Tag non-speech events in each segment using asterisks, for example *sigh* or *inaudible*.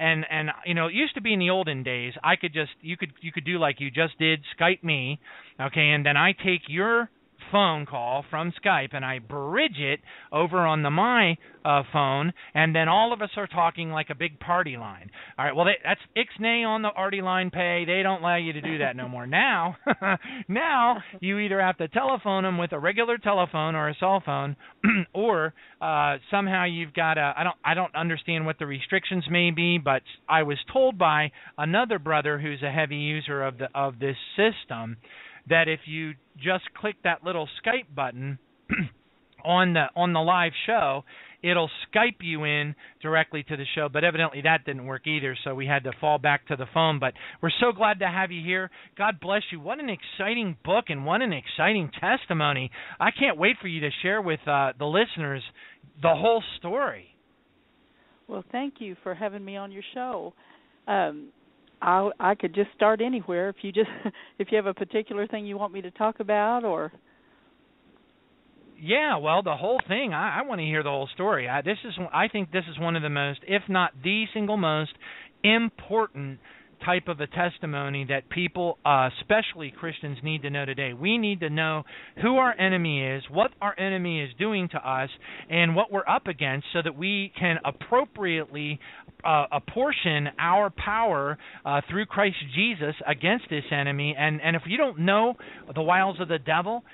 and and you know, it used to be in the olden days, I could just you could you could do like you just did, Skype me, okay, and then I take your phone call from Skype and I bridge it over on the my uh, phone, and then all of us are talking like a big party line. All right, well they, that's ixnay on the arty line pay. They don't allow you to do that no more. Now, *laughs* now you either have to telephone them with a regular telephone or a cell phone, *clears throat* or uh, somehow you've got a. I don't I don't understand what the restrictions may be, but I was told by another brother who's a heavy user of the of this system that if you just click that little Skype button *clears throat* on the on the live show, it'll Skype you in directly to the show. But evidently that didn't work either, so we had to fall back to the phone. But we're so glad to have you here. God bless you. What an exciting book and what an exciting testimony. I can't wait for you to share with uh, the listeners the whole story. Well, thank you for having me on your show. Um, I I could just start anywhere if you just *laughs* if you have a particular thing you want me to talk about or yeah, well, the whole thing. I, I want to hear the whole story. I, this is, I think, this is one of the most, if not the single most important type of a testimony that people, uh, especially Christians, need to know today. We need to know who our enemy is, what our enemy is doing to us, and what we're up against, so that we can appropriately uh, apportion our power uh, through Christ Jesus against this enemy. And and if you don't know the wiles of the devil,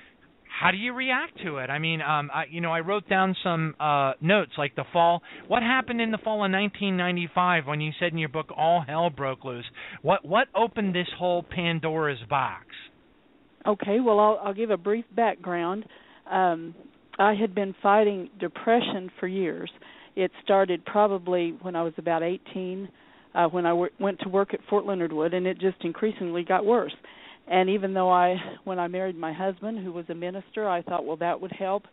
how do you react to it? I mean, um, I, you know, I wrote down some uh, notes like the fall. What happened in the fall of 1995 when you said in your book all hell broke loose? What what opened this whole Pandora's box? Okay, well, I'll, I'll give a brief background. Um, I had been fighting depression for years. It started probably when I was about 18, uh, when I w- went to work at Fort Leonard Wood, and it just increasingly got worse. And even though I when I married my husband who was a minister, I thought well that would help.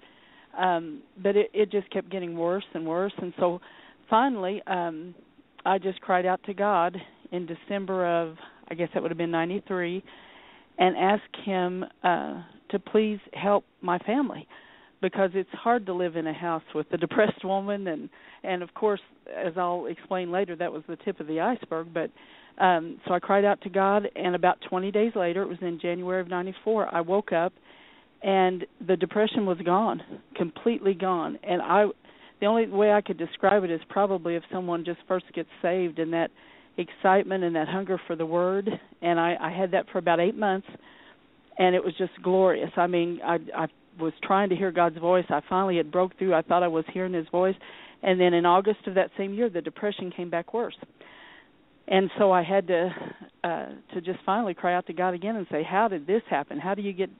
Um but it it just kept getting worse and worse. And so finally um I just cried out to God in December of I guess that would have been 93 and asked him uh to please help my family because it's hard to live in a house with a depressed woman and and of course as I'll explain later that was the tip of the iceberg but um, so I cried out to God, and about 20 days later, it was in January of '94. I woke up, and the depression was gone, completely gone. And I, the only way I could describe it is probably if someone just first gets saved, and that excitement and that hunger for the Word. And I, I had that for about eight months, and it was just glorious. I mean, I, I was trying to hear God's voice. I finally had broke through. I thought I was hearing His voice, and then in August of that same year, the depression came back worse and so I had to uh to just finally cry out to God again and say, "How did this happen? How do you get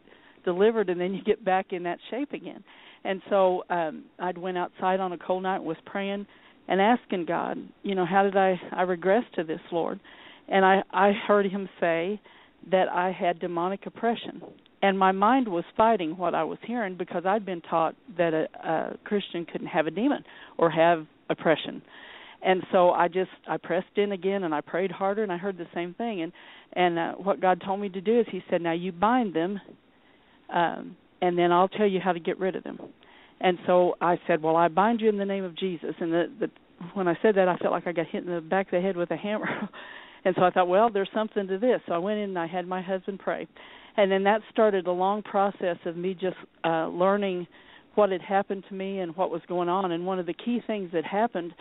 delivered and then you get back in that shape again?" And so um I'd went outside on a cold night and was praying and asking God, you know, how did I I regress to this, Lord? And I I heard him say that I had demonic oppression. And my mind was fighting what I was hearing because I'd been taught that a, a Christian couldn't have a demon or have oppression and so I just I pressed in again and I prayed harder and I heard the same thing and and uh, what God told me to do is He said, now you bind them, um, and then I'll tell you how to get rid of them. And so I said, well, I bind you in the name of Jesus. And the, the when I said that, I felt like I got hit in the back of the head with a hammer. *laughs* and so I thought, well, there's something to this. So I went in and I had my husband pray, and then that started a long process of me just uh, learning what had happened to me and what was going on. And one of the key things that happened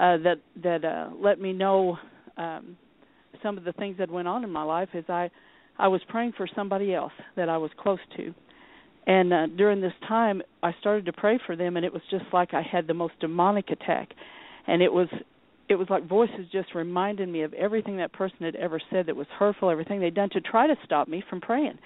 uh, that that uh, let me know um, some of the things that went on in my life is I I was praying for somebody else that I was close to. And uh, during this time, I started to pray for them, and it was just like I had the most demonic attack, and it was it was like voices just reminding me of everything that person had ever said that was hurtful, everything they'd done to try to stop me from praying.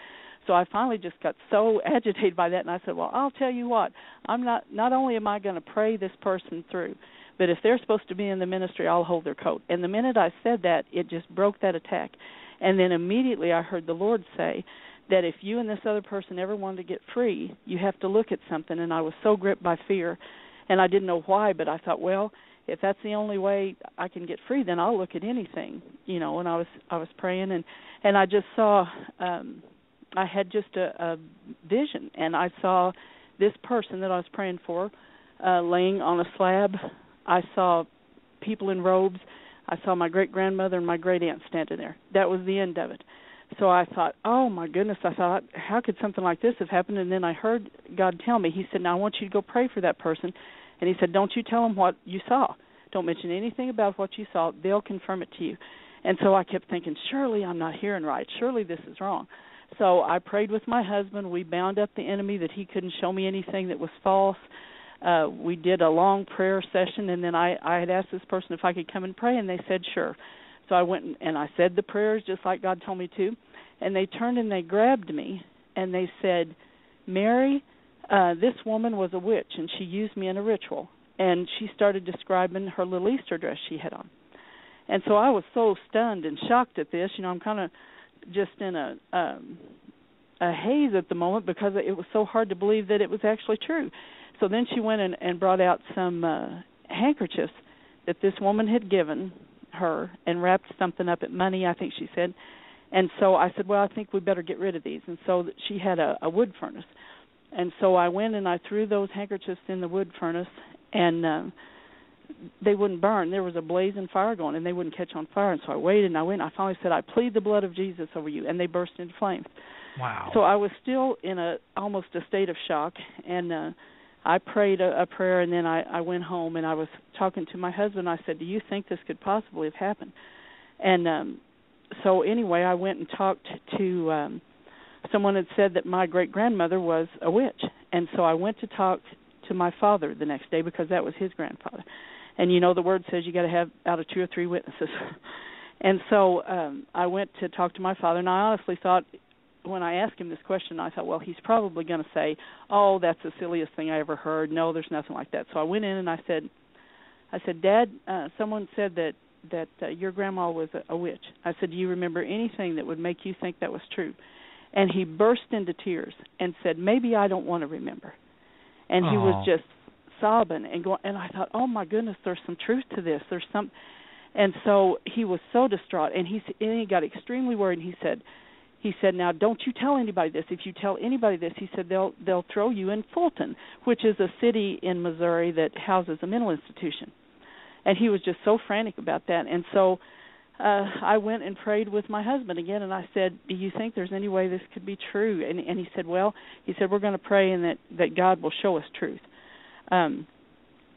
So I finally just got so *laughs* agitated by that, and I said, "Well, I'll tell you what. I'm not. Not only am I going to pray this person through, but if they're supposed to be in the ministry, I'll hold their coat. And the minute I said that, it just broke that attack. And then immediately I heard the Lord say that if you and this other person ever wanted to get free, you have to look at something. And I was so gripped by fear, and I didn't know why, but I thought, well, if that's the only way I can get free, then I'll look at anything, you know. And I was I was praying, and and I just saw, um I had just a, a vision, and I saw this person that I was praying for uh laying on a slab I saw people in robes. I saw my great grandmother and my great aunt standing there. That was the end of it. So I thought, oh my goodness! I thought, how could something like this have happened? And then I heard God tell me. He said, "Now I want you to go pray for that person." And He said, "Don't you tell them what you saw. Don't mention anything about what you saw. They'll confirm it to you." And so I kept thinking, surely I'm not hearing right. Surely this is wrong. So I prayed with my husband. We bound up the enemy that he couldn't show me anything that was false. Uh we did a long prayer session and then I I had asked this person if I could come and pray and they said sure. So I went and I said the prayers just like God told me to. And they turned and they grabbed me and they said, "Mary, uh this woman was a witch and she used me in a ritual." And she started describing her little Easter dress she had on. And so I was so stunned and shocked at this, you know, I'm kind of just in a um a haze at the moment because it was so hard to believe that it was actually true. So then she went and, and brought out some uh handkerchiefs that this woman had given her and wrapped something up at money, I think she said. And so I said, "Well, I think we better get rid of these." And so she had a, a wood furnace. And so I went and I threw those handkerchiefs in the wood furnace and uh, they wouldn't burn. There was a blazing fire going, and they wouldn't catch on fire. And so I waited, and I went. And I finally said, "I plead the blood of Jesus over you," and they burst into flames. Wow. So I was still in a almost a state of shock, and uh, I prayed a, a prayer, and then I, I went home, and I was talking to my husband. I said, "Do you think this could possibly have happened?" And um, so anyway, I went and talked to um, someone had said that my great grandmother was a witch, and so I went to talk to my father the next day because that was his grandfather. And you know the word says you got to have out of two or three witnesses. *laughs* And so um i went to talk to my father and i honestly thought when i asked him this question i thought well he's probably going to say oh that's the silliest thing i ever heard. No there's nothing like that. So i went in and i said i said dad uh someone said that that uh, your grandma was a, a witch. I said do you remember anything that would make you think that was true and he burst into tears and said maybe i don't want to remember and he was just sobbing and going and I thought, "Oh my goodness, there's some truth to this. There's some and so he was so distraught and he and he got extremely worried and he said he said, "Now don't you tell anybody this. If you tell anybody this, he said they'll they'll throw you in Fulton, which is a city in Missouri that houses a mental institution." And he was just so frantic about that. And so uh I went and prayed with my husband again and I said, "Do you think there's any way this could be true?" And and he said, "Well, he said we're going to pray and that that God will show us truth." Um,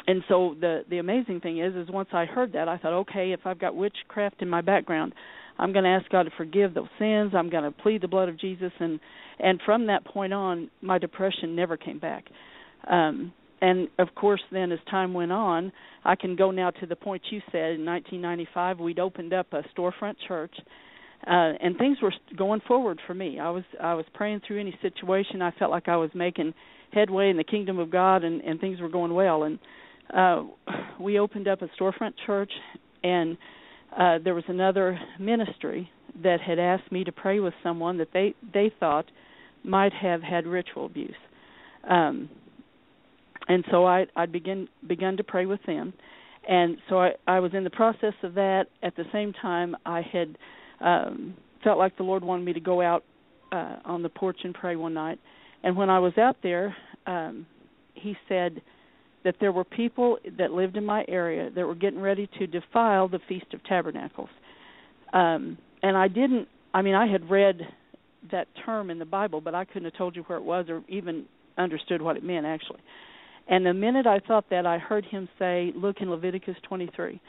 and so the the amazing thing is, is once I heard that, I thought, okay, if I've got witchcraft in my background, I'm going to ask God to forgive those sins. I'm going to plead the blood of Jesus, and and from that point on, my depression never came back. Um, and of course, then as time went on, I can go now to the point you said. In 1995, we'd opened up a storefront church, uh, and things were going forward for me. I was I was praying through any situation. I felt like I was making headway in the kingdom of God and and things were going well and uh we opened up a storefront church and uh there was another ministry that had asked me to pray with someone that they they thought might have had ritual abuse um and so I I began begun to pray with them and so I I was in the process of that at the same time I had um felt like the Lord wanted me to go out uh on the porch and pray one night and when I was out there, um, he said that there were people that lived in my area that were getting ready to defile the Feast of Tabernacles. Um, and I didn't, I mean, I had read that term in the Bible, but I couldn't have told you where it was or even understood what it meant actually. And the minute I thought that, I heard him say, "Look in Leviticus 23."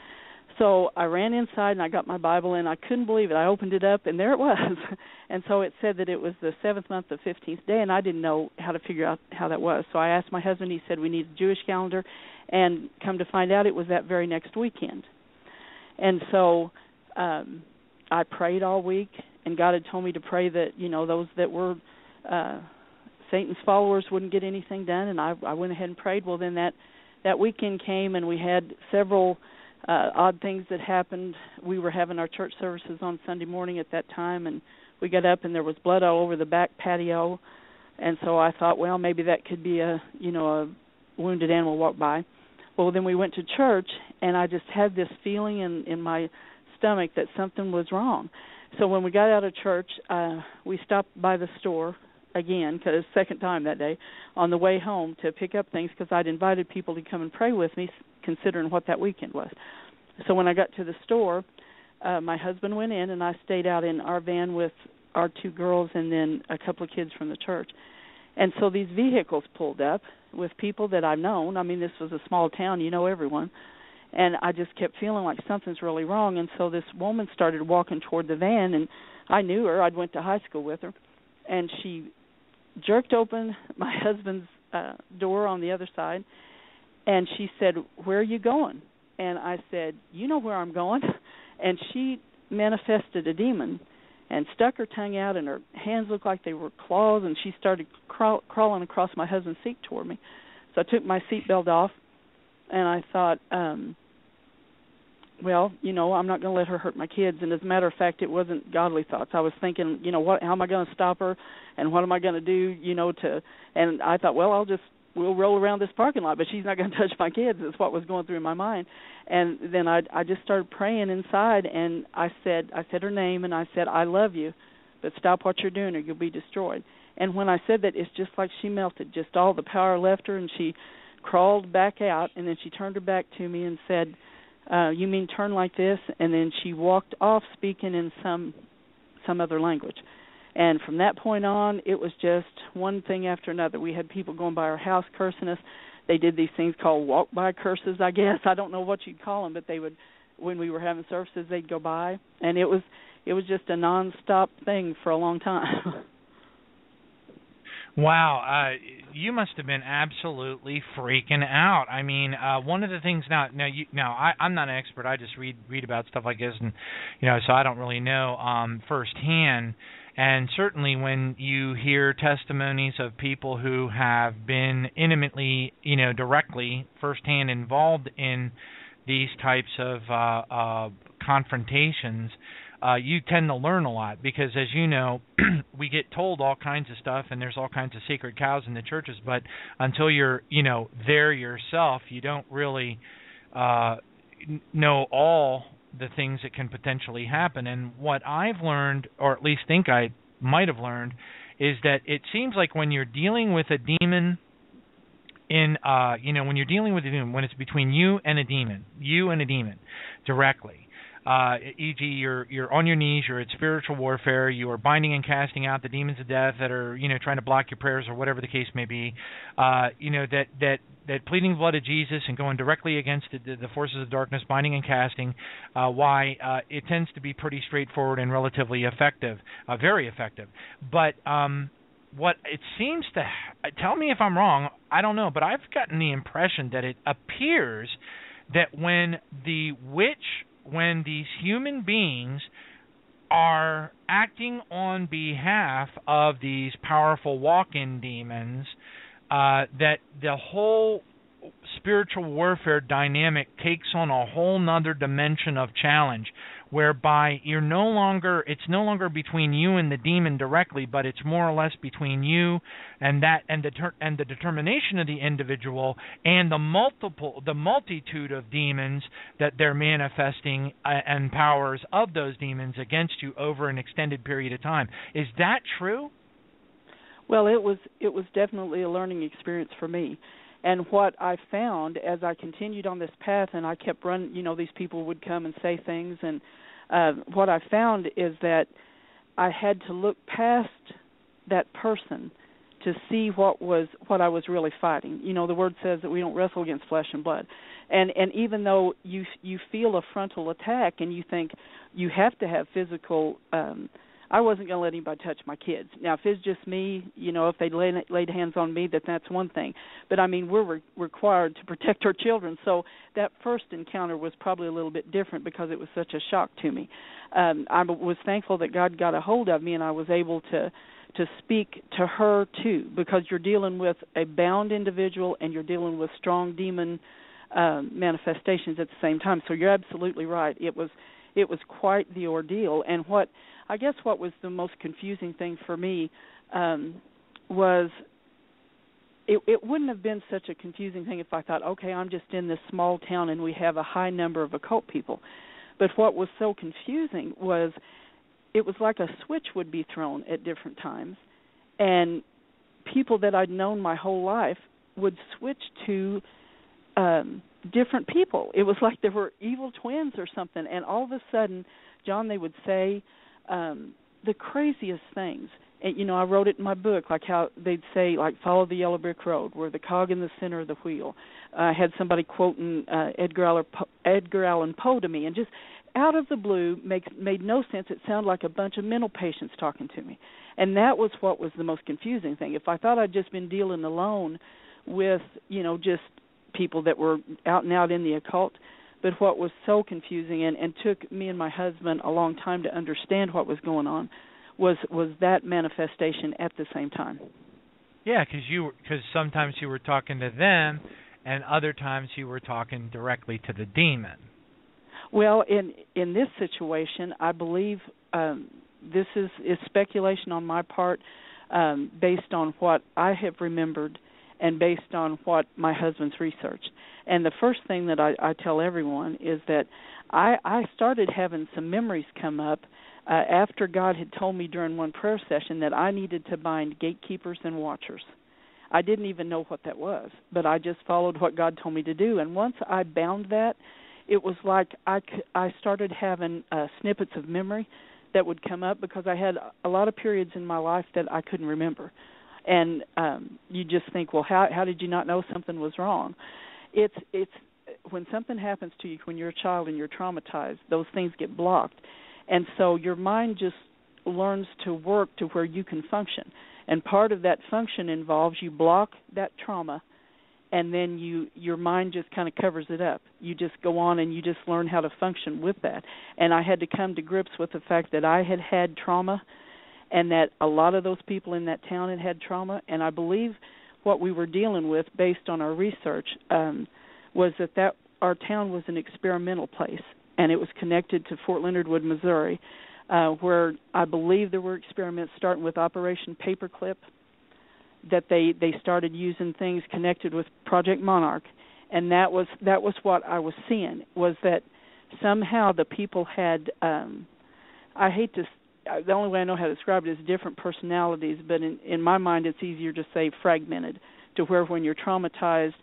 So I ran inside and I got my Bible and I couldn't believe it. I opened it up and there it was. *laughs* and so it said that it was the seventh month, the fifteenth day, and I didn't know how to figure out how that was. So I asked my husband. He said we need a Jewish calendar, and come to find out, it was that very next weekend. And so um I prayed all week, and God had told me to pray that you know those that were uh Satan's followers wouldn't get anything done, and I I went ahead and prayed. Well, then that that weekend came, and we had several uh odd things that happened. We were having our church services on Sunday morning at that time and we got up and there was blood all over the back patio and so I thought, well, maybe that could be a, you know, a wounded animal walked by. Well, then we went to church and I just had this feeling in in my stomach that something was wrong. So when we got out of church, uh we stopped by the store again cuz second time that day on the way home to pick up things cuz I'd invited people to come and pray with me considering what that weekend was. so when I got to the store, uh my husband went in and I stayed out in our van with our two girls and then a couple of kids from the church. And so these vehicles pulled up with people that I've known. I mean, this was a small town, you know everyone. And I just kept feeling like something's really wrong. And so this woman started walking toward the van, and I knew her. I'd went to high school with her, and she jerked open my *laughs* husband's uh door on the other side, and she said, "Where are you going?" And I said, "You know where I'm going." *laughs* And she manifested a demon and stuck her tongue out and her hands looked like they were claws and she started crawl, crawling across my husband's seat toward me so i took my seat belt off and i thought um well you know i'm not going to let her hurt my kids. And as a matter of fact it wasn't godly thoughts. I was thinking you know what how am i going to stop her? And what am i going to do you know to and i thought well i'll just we'll roll around this parking lot but she's not going *laughs* to touch my kids is what was going through my mind. And then i i just started praying inside and i said i said her name and i said i love you but stop what you're doing or you'll be destroyed. And when i said that it's just like she melted just all the power left her and she crawled back out and then she turned her back to me and said uh you mean turn like this? And then she walked off speaking in some some other language. And from that point on it was just one thing after another. We had people going by our house cursing us. They did these things called walk by curses i guess. I don't know what you'd call them but they would when we were having services they'd go by. And it was it was just a non stop thing for a long time *laughs* Wow, uh you must have been absolutely freaking out. I mean, uh one of the things now now you now I I'm not an expert. I just read read about stuff like this and you know, so I don't really know um firsthand and certainly when you hear testimonies of people who have been intimately, you know, directly firsthand involved in these types of uh uh confrontations, uh, you tend to learn a lot because, as you know, *clears throat* we get told all kinds of stuff, and there's all kinds of sacred cows in the churches. But until you're, you know, there yourself, you don't really uh, know all the things that can potentially happen. And what I've learned, or at least think I might have learned, is that it seems like when you're dealing with a demon in uh you know when you're dealing with a demon when it's between you and a demon you and a demon directly uh, e.g., you're you're on your knees, you're at spiritual warfare, you are binding and casting out the demons of death that are you know trying to block your prayers or whatever the case may be. Uh, you know that that that pleading blood of Jesus and going directly against the, the forces of darkness, binding and casting, uh, why uh, it tends to be pretty straightforward and relatively effective, uh, very effective. But um, what it seems to tell me if I'm wrong, I don't know, but I've gotten the impression that it appears that when the witch when these human beings are acting on behalf of these powerful walk-in demons, uh, that the whole spiritual warfare dynamic takes on a whole nother dimension of challenge whereby you're no longer it's no longer between you and the demon directly but it's more or less between you and that and the and the determination of the individual and the multiple the multitude of demons that they're manifesting uh, and powers of those demons against you over an extended period of time. Is that true? Well it was it was definitely a learning experience for me. And what I found as I continued on this path and I kept running, you know, these people would come and say things and uh what I found is that I had to look past that person to see what was what I was really fighting. You know, the word says that we don't wrestle against flesh and blood. And and even though you you feel a frontal attack and you think you have to have physical um I wasn't going to let anybody touch my kids. Now, if it's just me, you know, if they laid laid hands on me, that that's one thing. But I mean, we're re- required to protect our children. So that first encounter was probably a little bit different because it was such a shock to me. Um, I was thankful that God got a hold of me and I was able to to speak to her too, because you're dealing with a bound individual and you're dealing with strong demon um, manifestations at the same time. So you're absolutely right. It was it was quite the ordeal. And what I guess what was the most confusing thing for me um, was it, it wouldn't have been such a confusing thing if I thought, okay, I'm just in this small town and we have a high number of occult people. But what was so confusing was it was like a switch would be thrown at different times, and people that I'd known my whole life would switch to um different people. It was like there were evil twins or something. And all of a sudden, John, they would say um, the craziest things. And, you know, I wrote it in my book, like how they'd say, like, follow the yellow brick road, where the cog in the center of the wheel. Uh, I had somebody quoting uh, Edgar Allan Poe, Edgar Allan Poe to me, and just out of the blue, makes made no sense. It sounded like a bunch of mental patients talking to me, and that was what was the most confusing thing. If I thought I'd just been dealing alone with, you know, just people that were out and out in the occult, but what was so confusing and, and took me and my husband a long time to understand what was going on was was that manifestation at the same time. Yeah, because you because sometimes you were talking to them, and other times you were talking directly to the demon. Well, in in this situation, I believe um, this is is speculation on my part, um, based on what I have remembered, and based on what my husband's researched. And the first thing that I, I tell everyone is that I, I started having some memories come up uh, after God had told me during one prayer session that I needed to bind gatekeepers and watchers. I didn't even know what that was, but I just followed what God told me to do. And once I bound that, it was like I I started having uh, snippets of memory that would come up because I had a lot of periods in my life that I couldn't remember, and um, you just think, well, how how did you not know something was wrong? It's it's when something happens to you when you're a child and you're traumatized, those things get blocked. And so your mind just learns to work to where you can function. And part of that function involves you block that trauma and then you your mind just kind of covers it up. You just go on and you just learn how to function with that. And i had to come to grips with the fact that i had had trauma and that a lot of those people in that town had had trauma and i believe what we were dealing with based on our research um was that that our town was an experimental place and it was connected to Fort Leonard Wood, Missouri, uh, where I believe there were experiments starting with Operation Paperclip. That they they started using things connected with Project Monarch, and that was that was what I was seeing was that somehow the people had um I hate to the only way I know how to describe it is different personalities, but in in my mind it's easier to say fragmented to where when you're traumatized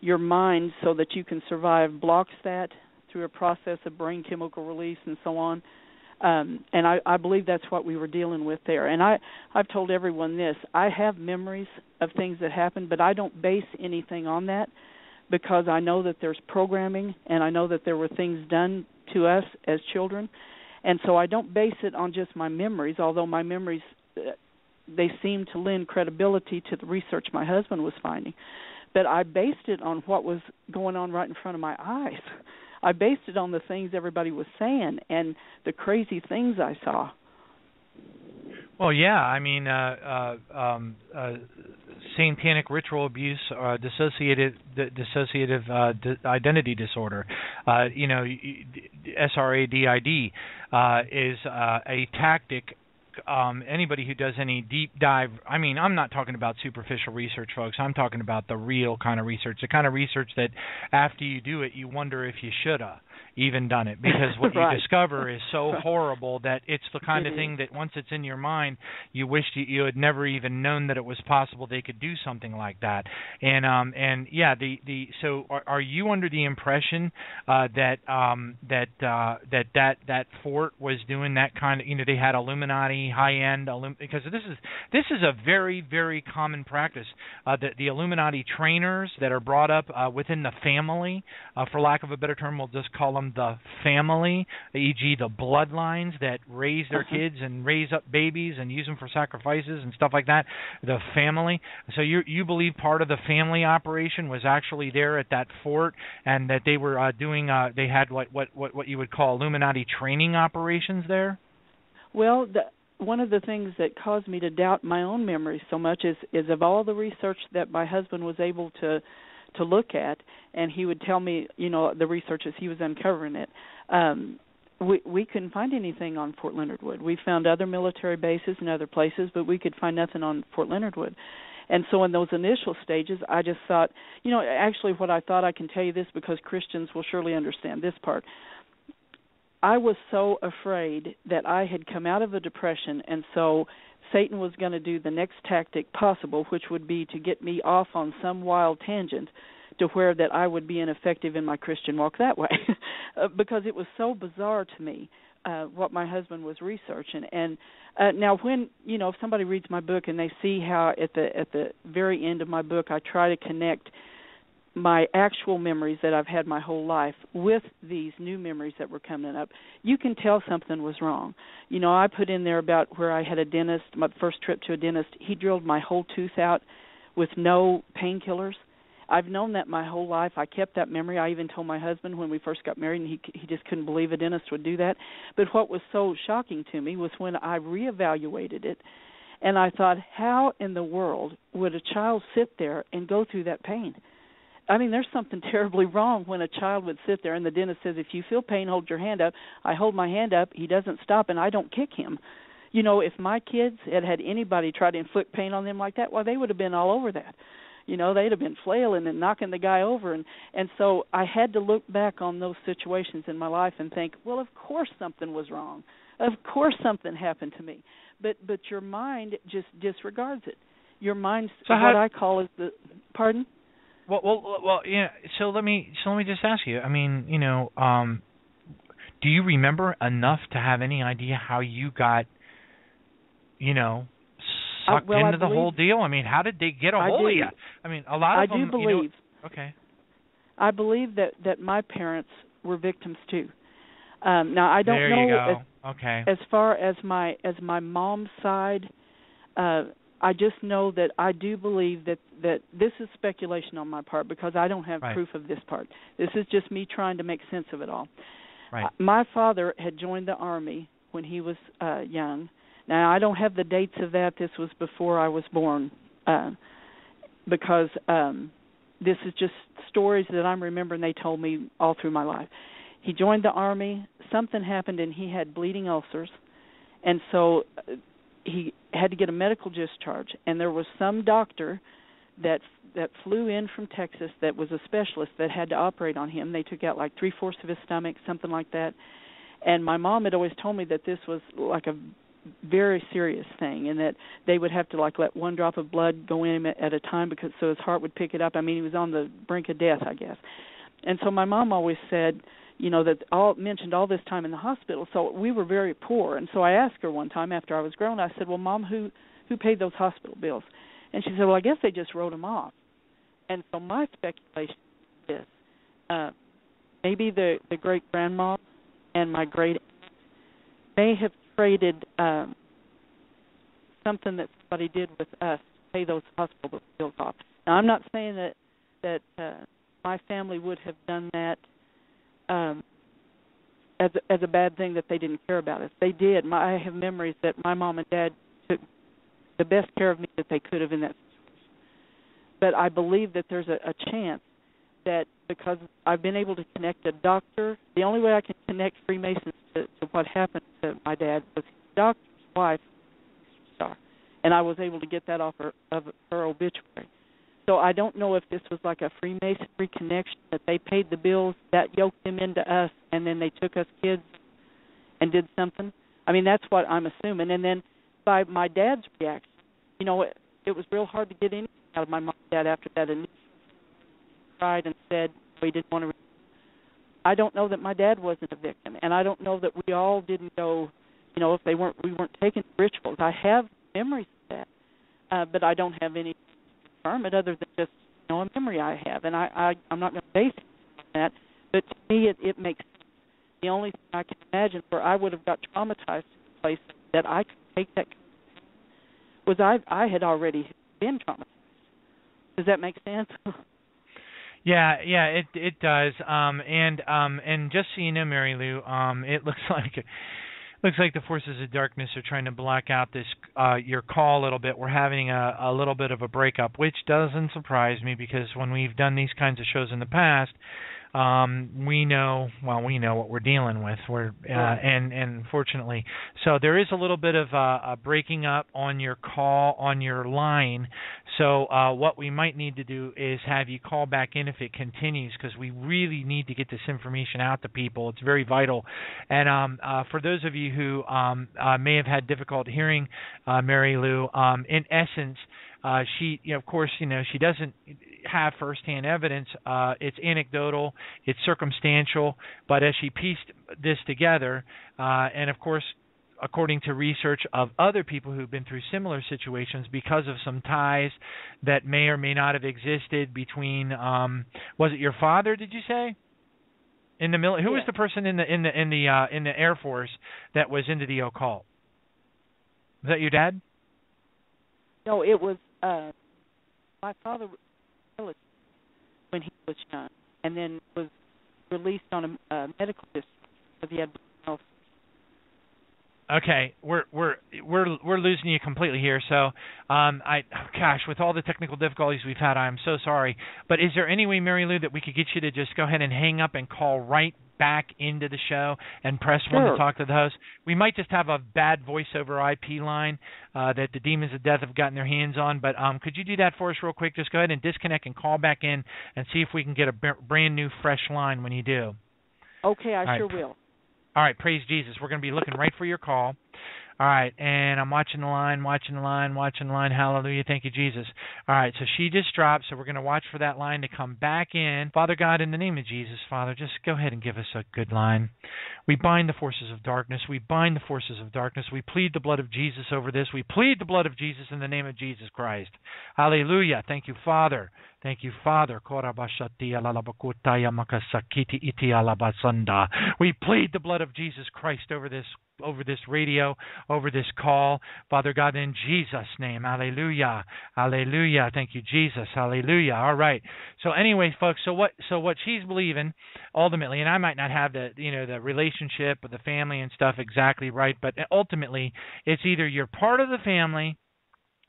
your mind so that you can survive blocks that through a process of brain chemical release and so on. Um, and I, I believe that's what we were dealing with there. And I, I've told everyone this: I have memories of things that happened, but I don't base anything on that because I know that there's programming, and I know that there were things done to us as children, and so I don't base it on just my memories. Although my memories, uh, they seem to lend credibility to the research my husband was finding, but I based it on what was going on right in front of my eyes. I based it on the things everybody was saying and the crazy things I saw. Well, yeah, I mean, uh, uh, um, uh, satanic ritual abuse, uh, dissociative dissociative uh, di- identity disorder, uh, you know, SRADID, uh, is uh, a tactic um, anybody who does any deep dive i mean i'm not talking about superficial research folks. I'm talking about the real kind of research the kind of research that after you do it you wonder if you shoulda even done it because *laughs* what right. you discover is so *laughs* horrible that it's the kind of thing that once it's in your mind you wish you, you had never even known that it was possible they could do something like that and um and yeah the the so are, are you under the impression uh that um that uh that that that fort was doing that kind of you know they had illuminati high end illum- because this is this is a very very common practice uh the the illuminati trainers that are brought up uh within the family uh for lack of a better term we'll just call them the family, e.g., the bloodlines that raise their uh-huh. kids and raise up babies and use them for sacrifices and stuff like that. The family. So you you believe part of the family operation was actually there at that fort, and that they were uh, doing uh, they had what what what what you would call Illuminati training operations there. Well, the, one of the things that caused me to doubt my own memory so much is is of all the research that my husband was able to to look at and he would tell me you know the research as he was uncovering it um we we couldn't find anything on Fort Leonard Wood. We found other military bases and other places, but we could find nothing on Fort Leonard Wood. And so in those initial stages, I just thought, you know, actually what I thought I can tell you this because Christians will surely understand this part. I was so afraid that I had come out of a depression and so Satan was going to do the next tactic possible, which would be to get me off on some wild tangent to where that I would be ineffective in my Christian walk that way, *laughs* uh, because it was so bizarre to me uh, what my husband was researching. And uh, now, when you know, if somebody reads my book and they see how at the at the very end of my book I try to connect my actual memories that I've had my whole life with these new memories that were coming up, you can tell something was wrong. You know, I put in there about where I had a dentist, my first trip to a dentist, he drilled my whole tooth out with no painkillers. I've known that my whole life. I kept that memory. I even told my husband when we first got married, and he he just couldn't believe a dentist would do that. But what was so shocking to me was when I reevaluated it, and I thought, how in the world would a child sit there and go through that pain? I mean, there's something *laughs* terribly wrong when a child would sit there and the dentist says, "If you feel pain, hold your hand up." I hold my hand up. He doesn't stop, and I don't kick him. You know, if my kids had had anybody try to inflict pain on them like that, well, they would have been all over that. You know, they'd have been flailing and knocking the guy over, and and so I had to look back on those situations in my life and think, well, of course something was wrong. Of course something happened to me. But but your mind just disregards it. Your mind's so what I call is the pardon well, well, well, yeah. So let me, so let me just ask you. I mean, you know, um, do you remember enough to have any idea how you got, you know, sucked uh, well, into I the believe, whole deal? I mean, how did they get a I hold do, of you? I mean, a lot of I them. do believe. You know, okay. I believe that that my parents were victims too. Um, now I don't there know as, okay. as far as my as my mom's side. Uh, I just know that I do believe that that this is speculation on my part because I don't have right. proof of this part. This is just me trying to make sense of it all. Right. Uh, my father had joined the army when he was uh young. Now I don't have the dates of that. This was before I was born. Uh because um this is just stories that I'm remembering they told me all through my life. He joined the army, something happened and he had bleeding ulcers. And so uh, he had to get a medical discharge and there was some doctor that that flew in from Texas that was a specialist that had to operate on him. They took out like three fourths of his stomach, something like that. And my mom had always told me that this was like a very serious thing and that they would have to like let one drop of blood go in at a time because so his heart would pick it up. I mean he was on the brink of death, I guess. And so my mom always said, you know that all mentioned all this time in the hospital so we were very poor. And so i asked her one time after i was grown i said well mom who who paid those hospital bills? And she said well i guess they just wrote them off. And so my speculation is uh maybe the the great grandma and my great may have traded um something that somebody did with us to pay those hospital bills off. Now i'm not saying that that uh my family would have done that um as as a bad thing that they didn't care about us. They did. My, I have memories that my mom and dad took the best care of me that they could have in that. But I believe that there's a, a chance that because I've been able to connect a doctor, the only way I can connect Freemasons to, to what happened to my dad was his doctor's wife, star, and I was able to get that off her, of her obituary. So I don't know if this was like a Freemasonry connection that they paid the bills that yoked them into us, and then they took us kids and did something. I mean, that's what I'm assuming. And then by my dad's reaction, you know, it, it was real hard to get anything out of my mom and dad after that. And cried and said we didn't want to. I don't know that my dad wasn't a victim, and I don't know that we all didn't go. You know, if they weren't, we weren't taking rituals. I have memories of that, uh, but I don't have any confirm it other than just you know a memory I have, and I, I I'm not going to base it on that. But to me, it it makes sense. the only thing I can imagine where I would have got traumatized to the place that I could take that was I I had already been traumatized. Does that make sense? *laughs* Yeah, yeah, it it does. Um and um and just so you know, Mary Lou, um it looks *laughs* like looks like the forces of darkness are trying to black out this uh your call a little bit. We're having a a little bit of a breakup, which doesn't surprise me because when we've done these kinds of shows in the past, um we know well we know what we're dealing with. We're uh, and and fortunately so there is a little bit of uh, a breaking up on your call on your line. So uh what we might need to do is have you call back in if it continues because we really need to get this information out to people. It's very vital. And um uh for those of you who um uh, may have had difficulty hearing uh Mary Lou um in essence uh she you know, of course you know she doesn't have firsthand evidence. Uh, it's anecdotal, it's circumstantial, but as she pieced this together, uh, and of course, according to research of other people who've been through similar situations, because of some ties that may or may not have existed between, um, was it your father? Did you say? In the mil- who was the person in the in the in the uh, in the Air Force that was into the occult? Was that your dad? No, it was uh my father was when he was young, and then was released on a uh, medical discharge because he had health. Okay, we're we're we're we're losing you completely here. So, um, I gosh, with all the technical difficulties we've had, I'm so sorry. But is there any way, Mary Lou, that we could get you to just go ahead and hang up and call right back into the show and press sure. one to talk to the host? We might just have a bad voice over IP line uh, that the demons of death have gotten their hands on. But um, could you do that for us real quick? Just go ahead and disconnect and call back in and see if we can get a brand new, fresh line when you do. Okay, I sure will. All right, praise Jesus. We're going to be looking right for your call. All right, and I'm watching the line, watching the line, watching the line. Hallelujah. Thank you, Jesus. All right, so she just dropped, so we're going to watch for that line to come back in. Father God, in the name of Jesus, Father, just go ahead and give us a good line. We bind the forces of darkness. We bind the forces of darkness. We plead the blood of Jesus over this. We plead the blood of Jesus in the name of Jesus Christ. Hallelujah. Thank you, Father. Thank you, Father. We plead the blood of Jesus Christ over this over this radio, over this call. Father God, in Jesus' name. Hallelujah. Hallelujah. Thank you, Jesus. Hallelujah. All right. So anyway, folks, so what so what she's believing ultimately, and I might not have the you know the relationship with the family and stuff exactly right, but ultimately it's either you're part of the family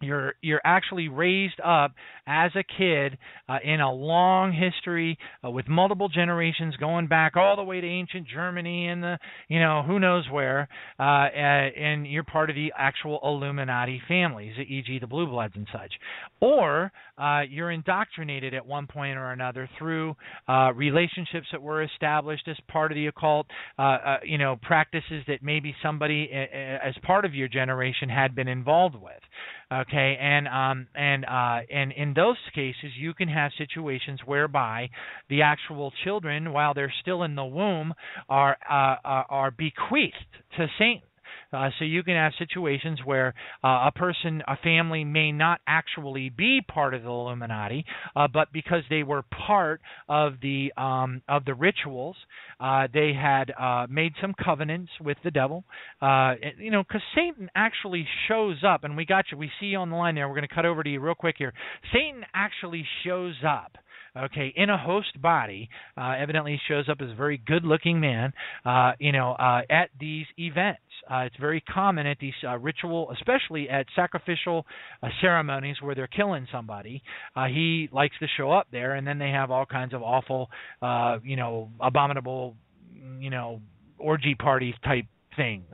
you're you're actually raised up as a kid uh, in a long history uh, with multiple generations going back all the way to ancient Germany and the you know who knows where uh, and you're part of the actual Illuminati families e.g. the blue bloods and such. Or uh, you're indoctrinated at one point or another through uh, relationships that were established as part of the occult uh, you know practices that maybe somebody as part of your generation had been involved with. Okay, and um, and uh, and in those cases, you can have situations whereby the actual children, while they're still in the womb, are uh, are bequeathed to Satan. Uh, so you can have situations where uh, a person, a family, may not actually be part of the Illuminati, uh, but because they were part of the um, of the rituals, uh, they had uh, made some covenants with the devil. Uh, you know, because Satan actually shows up, and we got you. We see you on the line there. We're going to cut over to you real quick here. Satan actually shows up okay, in a host body, uh, evidently shows up as a very good-looking man, uh, you know, uh, at these events. Uh, it's very common at these uh, ritual, especially at sacrificial uh, ceremonies where they're killing somebody. Uh, he likes to show up there, and then they have all kinds of awful, uh, you know, abominable, you know, orgy party type things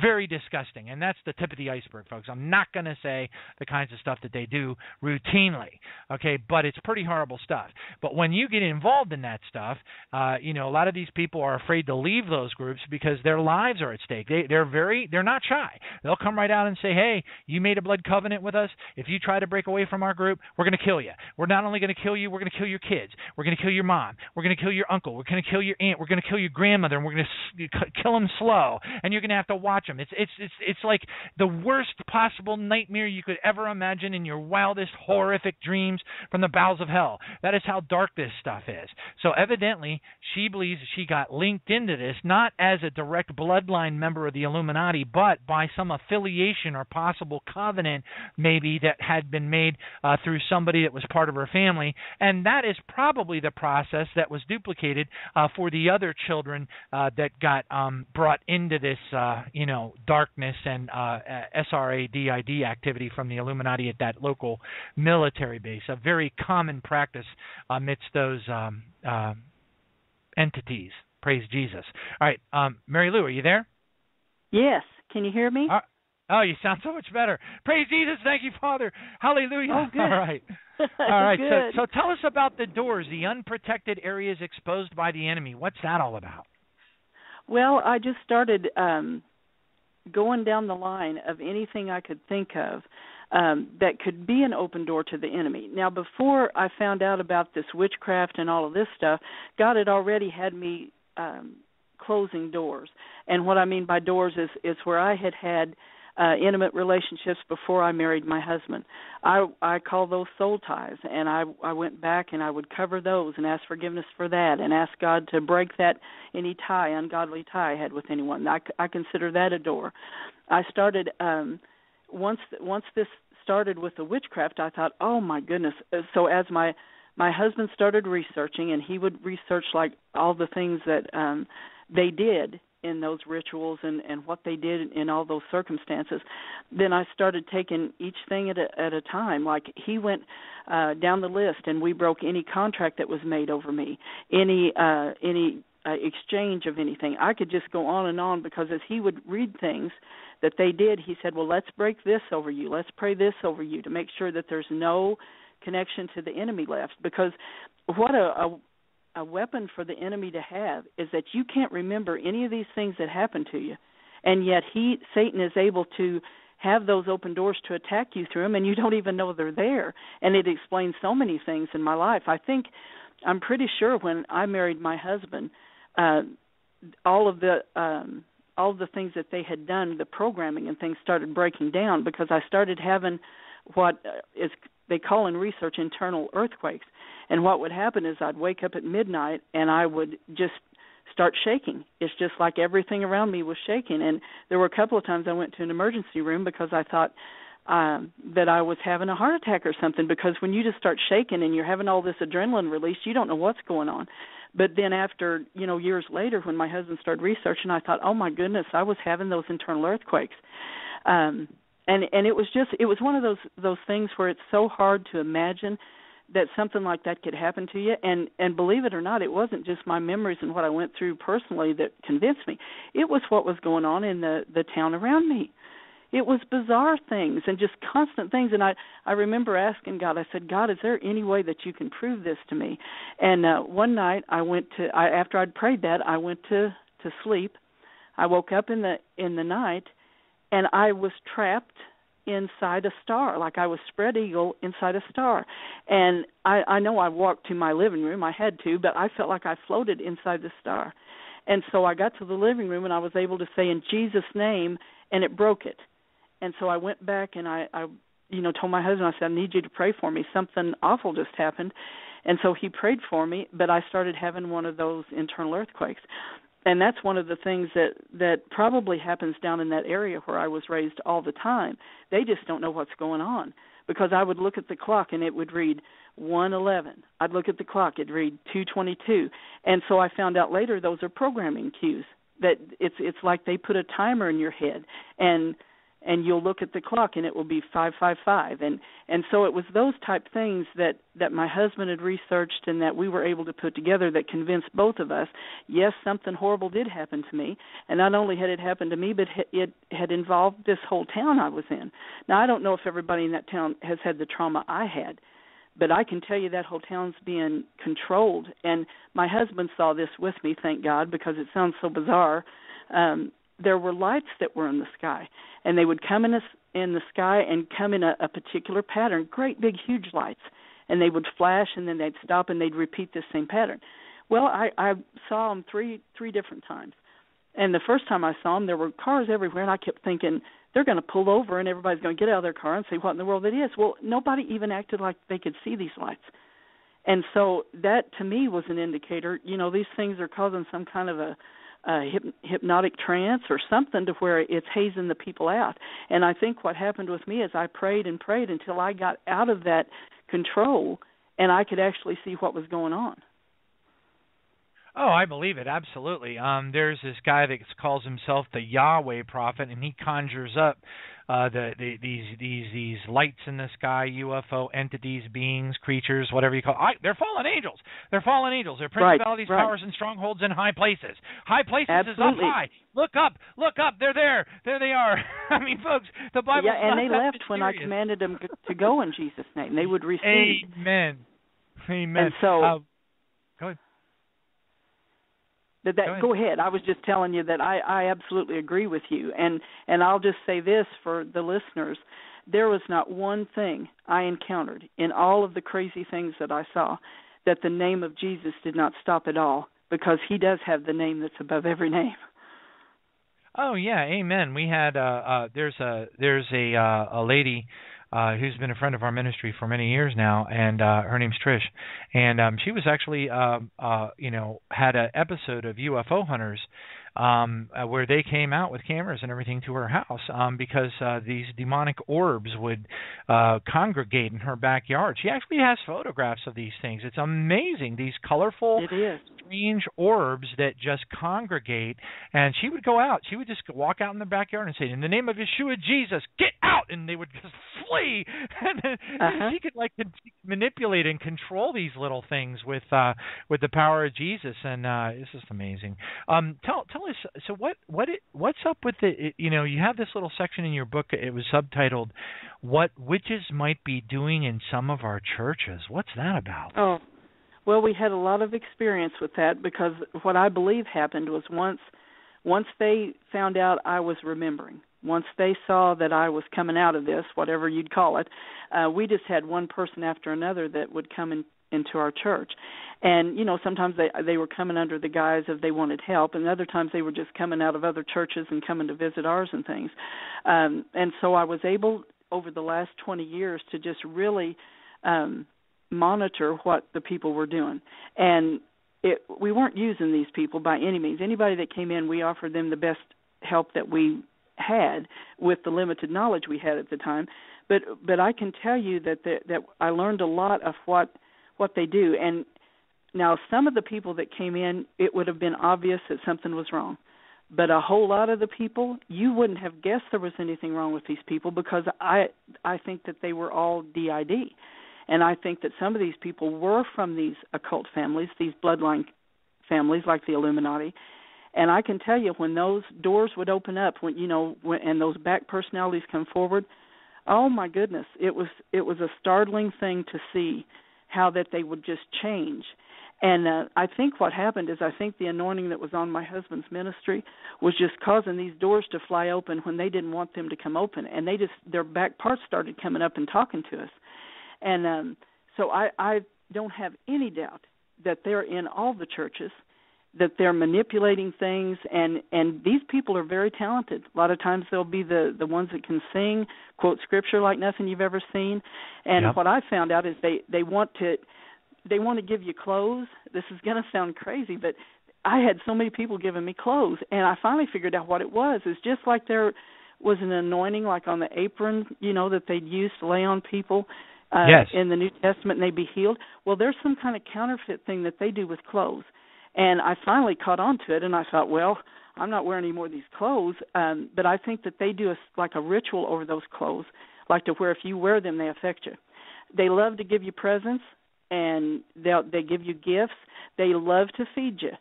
very disgusting, and that's the tip of the iceberg, folks. I'm not going to say the kinds of stuff that they do routinely, okay, but it's pretty horrible stuff. But when you get involved in that stuff, uh, you know, a lot of these people are afraid to leave those groups because their lives are at stake. They they're very they're not shy. They'll come right out and say, "Hey, you made a blood covenant with us. If you try to break away from our group, we're going to kill you. We're not only going to kill you, we're going to kill your kids. We're going to kill your mom. We're going to kill your uncle. We're going to kill your aunt. We're going to kill your grandmother, and we're going to kill them slow. And you're going to have to watch them. It's it's it's it's like the worst possible nightmare you could ever imagine in your wildest horrific dreams from the bowels of hell. That is how dark this stuff is. So evidently, she believes she got linked into this not as a direct bloodline member of the Illuminati, but by some affiliation or possible covenant maybe that had been made uh, through somebody that was part of her family, and that is probably the process that was duplicated uh, for the other children uh, that got um, brought into this, uh, you know, darkness and uh, SRADID activity from the Illuminati at that local military base, a very common practice amidst those um, uh, entities. Praise Jesus. All right, um, Mary Lou, are you there? Yes. Can you hear me? Uh, oh, you sound so much better. Praise Jesus. Thank you, Father. Hallelujah. Oh, good. *laughs* All right. *laughs* All right. So, so tell us about the doors, the unprotected areas exposed by the enemy. What's that all about? Well, I just started um going down the line of anything I could think of. um, that could be an open door to the enemy. Now, before I found out about this witchcraft and all of this stuff, God had already had me um, closing doors. And what I mean by doors is is where I had had uh, intimate relationships before I married my husband. I I call those soul ties, and I I went back and I would cover those and ask forgiveness for that, and ask God to break that any tie, ungodly tie I had with anyone. I I consider that a door. I started um once once this started with the witchcraft. I thought, oh my goodness. Uh, so as my my husband started researching, and he would research like all the things that um they did in those rituals and and what they did in all those circumstances then i started taking each thing at a at a time. Like he went uh down the list and we broke any contract that was made over me any uh any uh, exchange of anything. I could just go on and on because as he would read things that they did he said well let's break this over you. Let's pray this over you to make sure that there's no connection to the enemy left. Because what a, a a weapon for the enemy to have is that you can't remember any of these things that happened to you. And yet he satan is able to have those open doors to attack you through them and you don't even know they're there. And it explains so many things in my life. I think i'm pretty sure when i married my husband uh all of the um all of the things that they had done the programming and things started breaking down because i started having what is they call in research internal earthquakes. And what would happen is I'd wake up at midnight and I would just start shaking. It's just like everything around me was shaking. And there were a couple of times I went to an emergency room because I thought um that I was having a heart attack or something because when you just start shaking and you're having all this adrenaline release, you don't know what's going on. But then after, you know, years later when my husband started researching, I thought, "Oh my goodness, I was having those internal earthquakes." Um and and it was just it was one of those those things where it's so hard to imagine that something like that could happen to you. And and believe it or not it wasn't just my memories and what I went through personally that convinced me. It was what was going on in the the town around me. It was bizarre things and just constant things. And i i remember asking god i said god is there any way that you can prove this to me? And uh one night i went to i after i'd prayed that i went to to sleep. I woke up in the in the night and I was trapped inside a star, like I was spread eagle inside a star. And I, I know I walked to my living room, I had to, but I felt like I floated inside the star. And so I got to the living room and I was able to say in Jesus' name, and it broke it. And so I went back and I, I you know, told my husband, I said, I need you to pray for me. Something awful just happened. And so he prayed for me, but I started having one of those internal earthquakes and that's one of the things that that probably happens down in that area where I was raised all the time. They just don't know what's going on because I would look at the clock and it would read 111. I'd look at the clock, it'd read 222. And so I found out later those are programming cues that it's it's like they put a timer in your head and and you'll look at the clock and it will be 555 and and so it was those type things that that my husband had researched and that we were able to put together that convinced both of us yes something horrible did happen to me. And not only had it happened to me but it had involved this whole town I was in. Now I don't know if everybody in that town has had the trauma I had but I can tell you that whole town's being controlled. And my husband saw this with me thank God because it sounds so bizarre. Um there were lights that were in the sky and they would come in a, in the sky and come in a, a particular pattern great big huge lights and they would flash and then they'd stop and they'd repeat the same pattern. Well i i saw them three three different times. And the first time i saw them there were cars everywhere and i kept thinking they're going to pull over and everybody's going to get out of their car and say what in the world it is? Well nobody even acted like they could see these lights. And so that to me was an indicator you know these things are causing some kind of a uh, hyp- hypnotic trance or something to where it's hazing the people out. And I think what happened with me is I prayed and prayed until I got out of that control and I could actually see what was going on. Oh, I believe it absolutely. Um, there's this guy that calls himself the Yahweh prophet, and he conjures up uh, the, the these these these lights in the sky, UFO entities, beings, creatures, whatever you call. It. I, they're fallen angels. They're fallen angels. They're principalities, right, right. powers, and strongholds in high places. High places Absolutely. is up high. Look up, look up. They're there. There they are. *laughs* I mean, folks, the Bible. Yeah, and they left when I commanded them to go in Jesus' name. They would *laughs* receive. Amen. Amen. And so. Uh. That, that go, ahead. go ahead. I was just telling you that I I absolutely agree with you, and and I'll just say this for the listeners: there was not one thing I encountered in all of the crazy things that I saw that the name of Jesus did not stop at all, because He does have the name that's above every name. Oh yeah, amen. We had uh, uh there's a there's a uh, a lady uh who's been a friend of our ministry for many years now and uh her name's Trish and um she was actually uh uh you know had an episode of UFO hunters um uh, where they came out with cameras and everything to her house um because uh these demonic orbs would uh congregate in her backyard. She actually has photographs of these things. It's amazing these colorful strange orbs that just congregate and she would go out she would just walk out in the backyard and say in the name of yeshua jesus get out and they would just *laughs* flee. And then Uh-huh. she could like manipulate and control these little things with uh with the power of jesus. And uh it's just amazing. Um tell tell us so what what it, what's up with the it, you know you have this little section in your book it was subtitled what witches might be doing in some of our churches. What's that about? Oh, well, we had a lot of experience with that because what I believe happened was once once they found out I was remembering, once they saw that I was coming out of this, whatever you'd call it, uh, we just had one person after another that would come in into our church. And you know, sometimes they they were coming under the guise of they wanted help, and other times they were just coming out of other churches and coming to visit ours and things. Um and so I was able over the last 20 years to just really um monitor what the people were doing and it we weren't using these people by any means anybody that came in we offered them the best help that we had with the limited knowledge we had at the time. But but I can tell you that the, that I learned a lot of what what they do. And now some of the people that came in it would have been obvious that something was wrong. But a whole lot of the people you wouldn't have guessed there was anything wrong with these people because I I think that they were all DID and I think that some of these people were from these occult families, these bloodline families like the Illuminati. And I can tell you when those doors would open up, when you know, when, and those back personalities come forward, oh my goodness, it was it was a startling thing to see how that they would just change. And uh, I think what happened is I think the anointing that was on my husband's ministry was just causing these doors to fly open when they didn't want them to come open, and they just their back parts started coming up and talking to us. And um so i i don't have any doubt that they're in all the churches that they're manipulating things and and these people are very talented a lot of times they'll be the the ones that can sing quote scripture like nothing you've ever seen and Yep. what i found out is they they want to they want to give you clothes this is going to sound crazy but i had so many people giving me clothes and i finally figured out what it was it's just like there was an anointing like on the apron you know that they'd use to lay on people uh, Yes. in the New Testament and they be healed. Well, there's some kind of counterfeit thing that they do with clothes. And I finally caught on to it and I thought, well, I'm not wearing any more of these clothes, um, but I think that they do a, like a ritual over those clothes, like to where if you wear them, they affect you. They love to give you presents and they they give you gifts. They love to feed you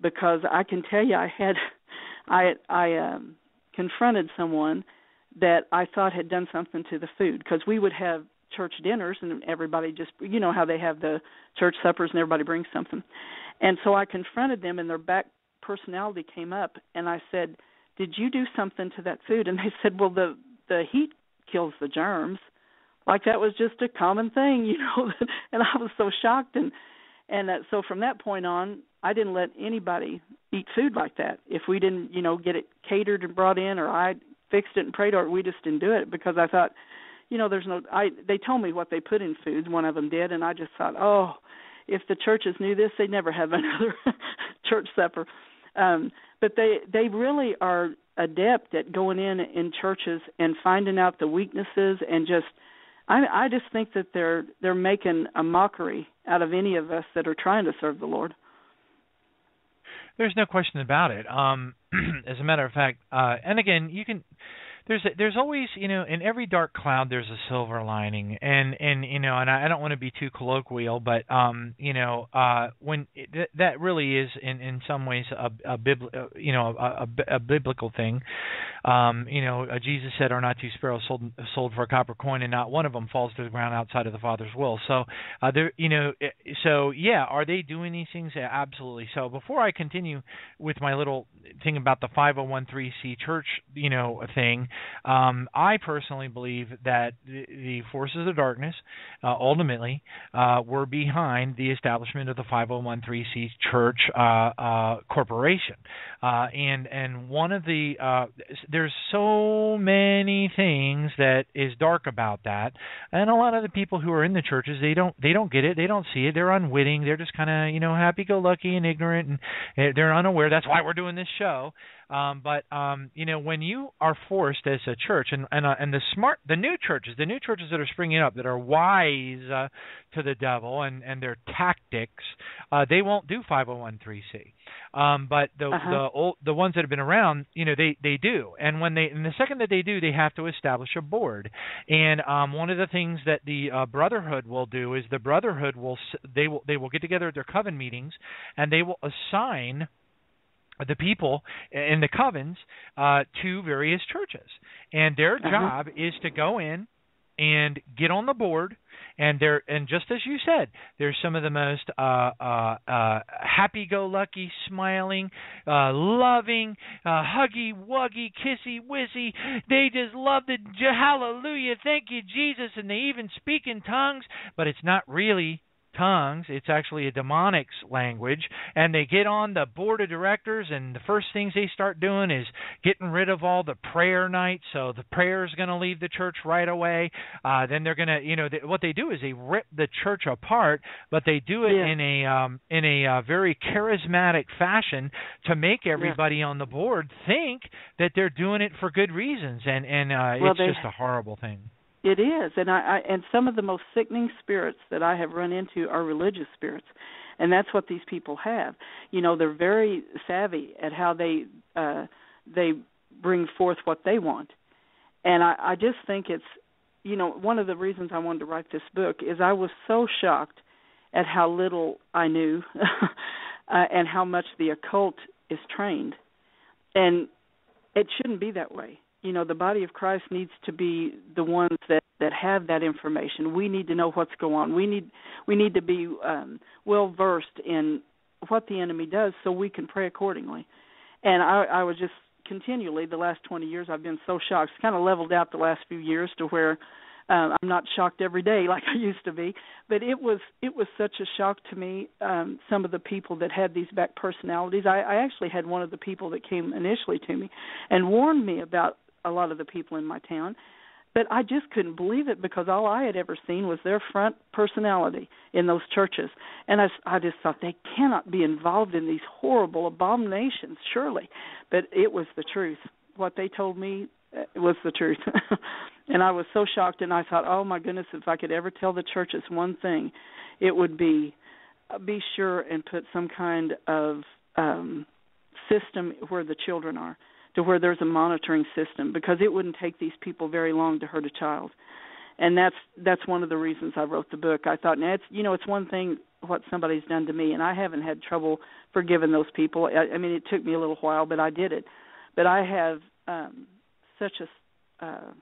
because I can tell you, I had, *laughs* I I um, confronted someone that I thought had done something to the food because we would have church dinners and everybody just you know how they have the church suppers and everybody brings something and so i confronted them and their back personality came up and i said did you do something to that food? *laughs* And they said well the the heat kills the germs. Like that was just a common thing *laughs* you know and i was so shocked. And and uh, so from that point on i didn't let anybody eat food like that. If we didn't you know get it catered and brought in or i fixed it and prayed or we just didn't do it because i thought you know there's no i they told me what they put in foods one of them did and i just thought oh if the churches knew this they'd never have *laughs* another church supper um but they they really are adept at going in in churches and finding out the weaknesses and just i i just think that they're they're making a mockery out of any of us that are trying to serve the lord There's no question about it. Um, *clears throat* as a matter of fact, uh, and again, you can. There's a, there's always you know in every dark cloud there's a silver lining. And and you know and I, I don't want to be too colloquial but um you know uh when it, th- that really is in in some ways a a bib- uh, you know a, a, a biblical thing Um, you know, uh, Jesus said, "Are not two sparrows sold sold for a copper coin, and not one of them falls to the ground outside of the Father's will." So, uh, there, you know, eh, so yeah, are they doing these things? Yeah, absolutely. So, before I continue with my little thing about the 501c church, you know, thing, um, I personally believe that the, the forces of darkness uh, ultimately uh, were behind the establishment of the 501c church uh, corporation, uh, and and one of the uh, there's so many things that is dark about that, and a lot of the people who are in the churches they don't they don't get it, they don't see it, they're unwitting, they're just kind of you know happy-go-lucky and ignorant, and eh, they're unaware. That's why we're doing this show. Um, but um, you know, when you are forced as a church, and and uh, and the smart, the new churches, the new churches that are springing up that are wise uh, to the devil and and their tactics, uh, they won't do 501c. Um, but the uh-huh. the old the ones that have been around, you know, they they do. And when they and the second that they do, they have to establish a board. And um, one of the things that the uh, brotherhood will do is the brotherhood will they will they will get together at their coven meetings and they will assign the people in the covens uh, to various churches, and their Uh-huh. job is to go in and get on the board. And they're and just as you said, there's some of the most uh, uh, uh, happy-go-lucky, smiling, uh, loving, uh, huggy, wuggy, kissy, wissy. They just love the hallelujah, thank you Jesus, and they even speak in tongues, but it's not really tongues. It's actually a demonic language. And they get on the board of directors, and the first things they start doing is getting rid of all the prayer nights. So the prayer is going to leave the church right away. Uh, then they're going to, you know, they, what they do is they rip the church apart, but they do it Yeah. in a um, in a uh, very charismatic fashion to make everybody on the board think that they're doing it for good reasons. And and uh, Well, it's they- just a horrible thing. It is, and I, I and some of the most sickening spirits that I have run into are religious spirits, and that's what these people have. You know, they're very savvy at how they uh, they bring forth what they want, and I, I just think it's, you know, one of the reasons I wanted to write this book is I was so shocked at how little I knew, *laughs* uh, and how much the occult is trained, and it shouldn't be that way you know the body of Christ needs to be the ones that that have that information. We need to know what's going on. We need we need to be um, well versed in what the enemy does so we can pray accordingly. And I, I was just continually the last 20 years I've been so shocked. It's kind of leveled out the last few years to where um, I'm not shocked every day *laughs* like I used to be. But it was it was such a shock to me. Um, some of the people that had these back personalities. I, I actually had one of the people that came initially to me and warned me about a lot of the people in my town but I just couldn't believe it because all I had ever seen was their front personality in those churches, and I, I just thought they cannot be involved in these horrible abominations, surely. But it was the truth. What they told me uh, was the truth, *laughs* and I was so shocked. And I thought, oh my goodness, if I could ever tell the churches one thing, it would be uh, be sure and put some kind of um system where the children are to where there's a monitoring system because it wouldn't take these people very long to hurt a child and that's that's one of the reasons I wrote the book. I thought, now it's you know, it's one thing what somebody's done to me, and I haven't had trouble forgiving those people. I, I mean, it took me a little while, but I did it. But I have um, such a uh,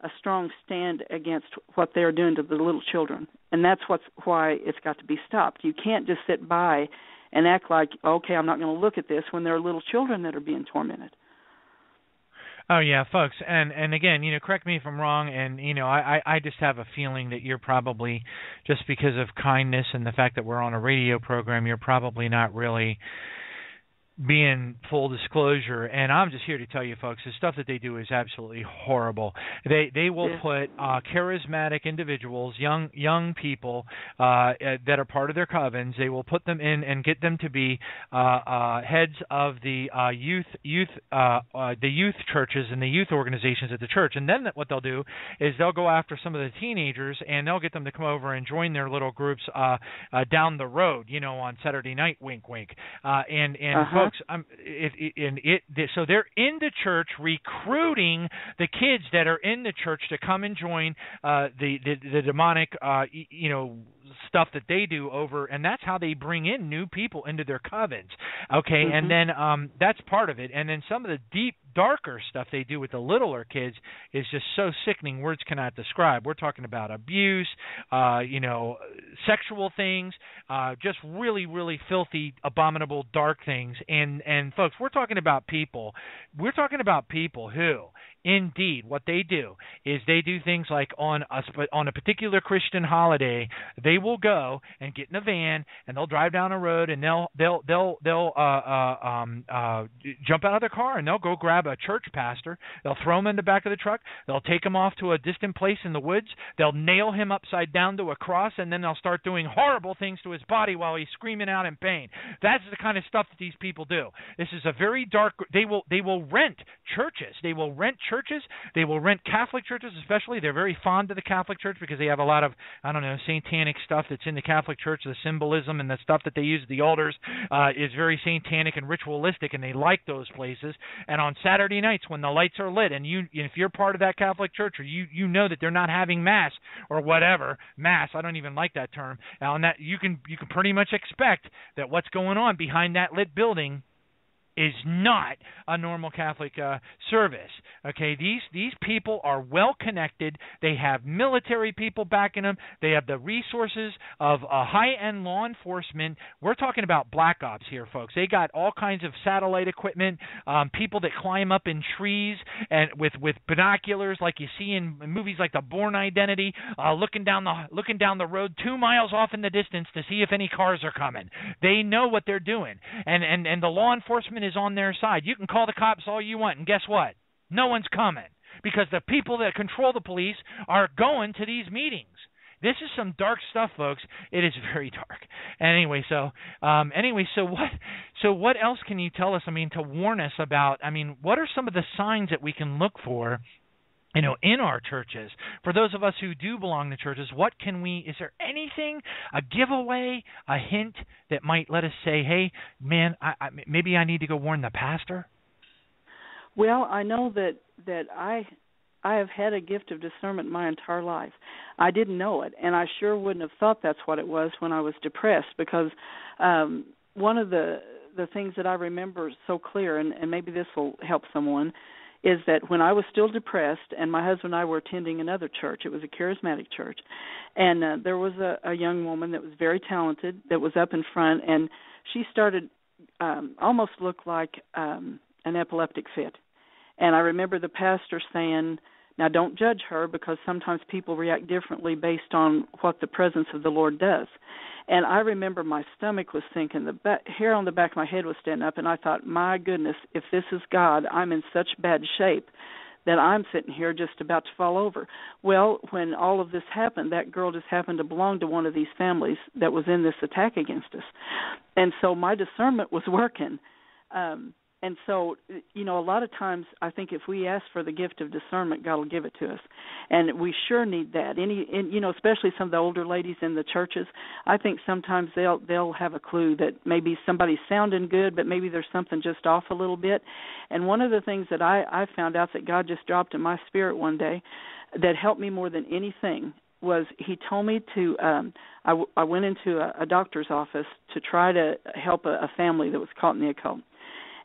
a strong stand against what they're doing to the little children, and that's what's why it's got to be stopped. You can't just sit by and act like, okay, I'm not going to look at this when there are little children that are being tormented. Oh yeah, folks, and and again, you know, correct me if I'm wrong, and you know, I I I just have a feeling that you're probably just because of kindness and the fact that we're on a radio program, you're probably not really being full disclosure and I'm just here to tell you folks the stuff that they do is absolutely horrible. They they will Yeah. put uh charismatic individuals, young young people uh, uh that are part of their covens, they will put them in and get them to be uh uh heads of the uh youth youth uh, uh the youth churches and the youth organizations at the church. And then what they'll do is they'll go after some of the teenagers and they'll get them to come over and join their little groups uh uh down the road, you know, on Saturday night wink wink. Uh and and Uh-huh. folks um, it, it, and it so they're in the church recruiting the kids that are in the church to come and join uh, the, the the demonic uh, you know stuff that they do over and that's how they bring in new people into their covens okay Mhm. and then um that's part of it and then some of the deep darker stuff they do with the littler kids is just so sickening words cannot describe. We're talking about abuse, uh, you know, sexual things, uh, just really, really filthy, abominable, dark things. And and folks, we're talking about people. We're talking about people who Indeed, what they do is they do things like on a on a particular Christian holiday, they will go and get in a van and they'll drive down a road and they'll they'll they'll they'll uh, uh, um, uh, jump out of their car and they'll go grab a church pastor. They'll throw him in the back of the truck. They'll take him off to a distant place in the woods. They'll nail him upside down to a cross and then they'll start doing horrible things to his body while he's screaming out in pain. That's the kind of stuff that these people do. This is a very dark. They will they will rent churches. They will rent churches. They will rent Catholic churches, especially. They're very fond of the Catholic Church because they have a lot of I don't know satanic stuff that's in the Catholic Church. The symbolism and the stuff that they use at the altars uh, is very satanic and ritualistic, and they like those places. And on Saturday nights when the lights are lit, and you if you're part of that Catholic Church or you you know that they're not having mass or whatever mass, I don't even like that term. And that you can you can pretty much expect that what's going on behind that lit building is not a normal Catholic uh, service. Okay, these these people are well connected. They have military people backing them. They have the resources of a high-end law enforcement. We're talking about black ops here, folks. They got all kinds of satellite equipment, um, people that climb up in trees and with with binoculars, like you see in movies like The Bourne Identity, uh, looking down the looking down the road two miles off in the distance to see if any cars are coming. They know what they're doing, and and and the law enforcement is on their side. You can call the cops all you want, and guess what? No one's coming because the people that control the police are going to these meetings. This is some dark stuff, folks. It is *laughs* very dark. Anyway, so um, anyway, so what? So what else can you tell us? I mean, to warn us about. I mean, what are some of the signs that we can look for you know in our churches. For those of us who do belong to churches what can we is there anything a giveaway a hint that might let us say hey man I, I maybe i need to go warn the pastor well i know that that i i have had a gift of discernment my entire life. I didn't know it and i sure wouldn't have thought that's what it was when i was depressed because um one of the the things that i remember so clear and, and maybe this will help someone is that when I was still depressed, and my husband and I were attending another church, it was a charismatic church, and uh, there was a, a young woman that was very talented that was up in front, and she started um, almost look like um, an epileptic fit. And I remember the pastor saying, "Now don't judge her because sometimes people react differently based on what the presence of the Lord does." and I remember my stomach was sinking, the back, hair on the back of my head was standing up, and I thought, my goodness, if this is God, I'm in such bad shape that I'm sitting here just about to fall over. Well, when all of this happened, that girl just happened to belong to one of these families that was in this attack against us, and so my discernment was working. Um, and so you know a lot of times i think if we ask for the gift of discernment god will give it to us. And we sure need that. Any and you know especially some of the older ladies in the churches i think sometimes they'll they'll have a clue that maybe somebody's sounding good but maybe there's something just off a little bit. And one of the things that i i found out that god just dropped in my spirit one day that helped me more than anything was he told me to um I, w- I went into a, a doctor's office to try to help a, a family that was caught in the occult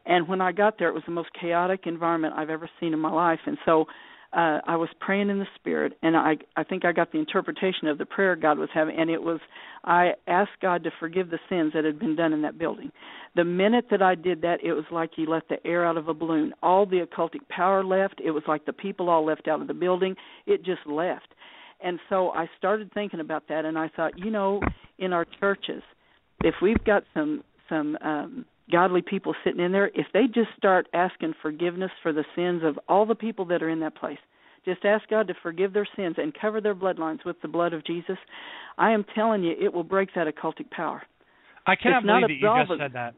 and when I got there, it was the most chaotic environment I've ever seen in my life. And so uh, I was praying in the spirit, and I I think I got the interpretation of the prayer God was having, and it was I asked God to forgive the sins that had been done in that building. The minute that I did that, it was like He let the air out of a balloon. All the occultic power left. It was like the people all left out of the building. It just left. And so I started thinking about that, and I thought, you know, in our churches, if we've got some some um godly people sitting in there, if they just start asking forgiveness for the sins of all the people that are in that place, just ask God to forgive their sins and cover their bloodlines with the blood of Jesus, I am telling you, it will break that occultic power. I cannot believe that you just said that.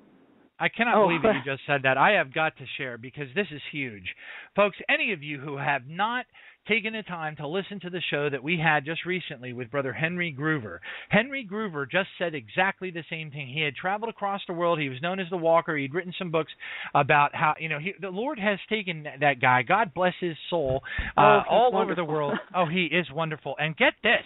I cannot oh. believe that you *laughs* just said that. I have got to share because this is huge. Folks, any of you who have not taken the time to listen to the show that we had just recently with Brother Henry Gruver. Henry Gruver just said exactly the same thing. He had traveled across the world. He was known as the Walker. He'd written some books about how you know he, the Lord has taken that guy. God bless his soul. Uh, oh, all wonderful. over the world. *laughs* Oh, he is wonderful. And get this,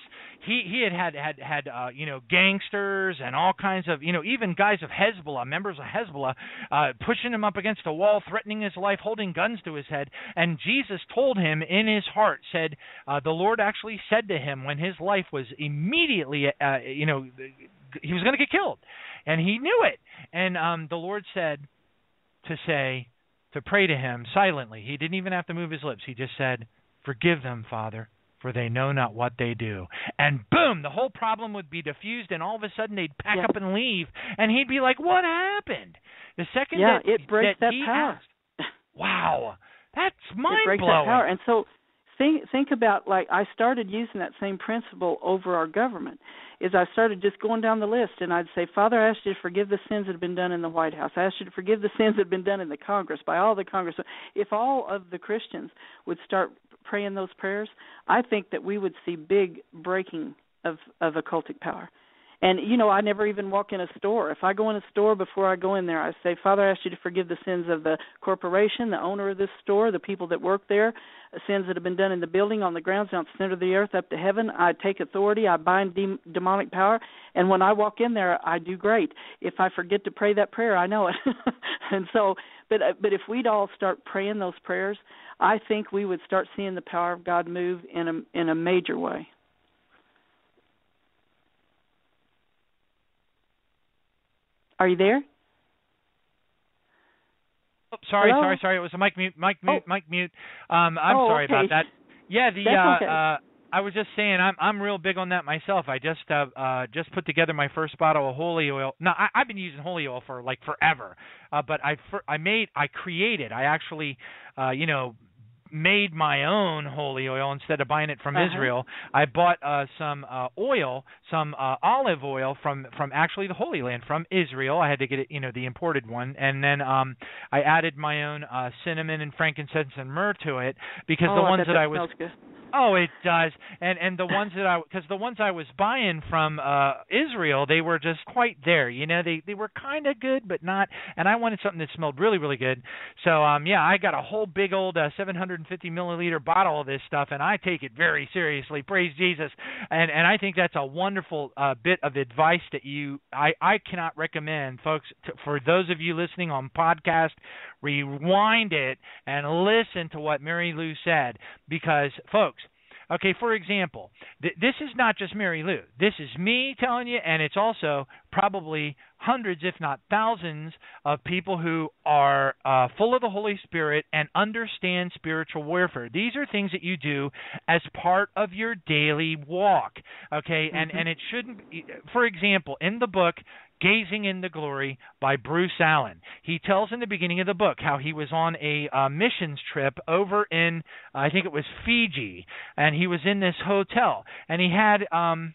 he he had had had had uh, you know gangsters and all kinds of you know even guys of Hezbollah, members of Hezbollah, uh, pushing him up against a wall, threatening his life, holding guns to his head. And Jesus told him in his heart, said uh, the Lord actually said to him when his life was immediately uh, you know he was going to get killed, and he knew it. And um, the Lord said to say to pray to him silently. He didn't even have to move his lips. He just said, "Forgive them, Father." for they know not what they do. And boom, the whole problem would be diffused, and all of a sudden they'd pack Yeah. up and leave, and he'd be like, "What happened?" The second yeah, that it breaks that that power. asked, wow, that's mind blowing. that power. And so think think about like I started using that same principle over our government. Is I started just going down the list and I'd say, Father, I ask you to forgive the sins that have been done in the White House. I ask you to forgive the sins that have been done in the Congress by all the Congress. If all of the Christians would start praying those prayers, I think that we would see big breaking of of occultic power. And you know, I never even walk in a store. If I go in a store before I go in there, I say, "Father, I ask you to forgive the sins of the corporation, the owner of this store, the people that work there, sins that have been done in the building, on the grounds, down the center of the earth, up to heaven. I take authority. I bind de- demonic power, and when I walk in there, I do great. If I forget to pray that prayer, I know it. *laughs* and so, but uh, but if we'd all start praying those prayers, I think we would start seeing the power of God move in a in a major way. Are you there? Oh, sorry, Hello? sorry, sorry. It was a mic mute, mic mute, Oh. mic mute. Um, I'm Oh, sorry okay. about that. Yeah, the That's uh, okay. uh, I was just saying I'm I'm real big on that myself. I just uh, uh just put together my first bottle of holy oil. No, I, I've been using holy oil for like forever. Uh, but I fir- I made I created. I actually uh you know made my own holy oil instead of buying it from Uh-huh. Israel. I bought uh some uh oil, some uh olive oil from from actually the Holy Land from Israel. I had to get it, you know, the imported one and then um I added my own uh cinnamon and frankincense and myrrh to it because oh, the ones bet that that I was good. Oh, it does. And and the ones that I because the ones I was buying from uh Israel, they were just quite there. You know, they they were kind of good but not and I wanted something that smelled really really good. So um yeah, I got a whole big old uh, 750 milliliter bottle of this stuff and I take it very seriously. Praise Jesus. And and I think that's a wonderful uh bit of advice that you I I cannot recommend folks to, for those of you listening on podcast rewind it and listen to what Mary Lou said because folks Okay, for example, th- this is not just Mary Lou. This is me telling you, and it's also probably hundreds, if not thousands, of people who are uh, full of the Holy Spirit and understand spiritual warfare. These are things that you do as part of your daily walk. Okay, and Mhm. and it shouldn't. Be, for example, in the book Gazing in the Glory by Bruce Allen. He tells in the beginning of the book how he was on a uh, missions trip over in, I think it was Fiji, and he was in this hotel, and he had, um,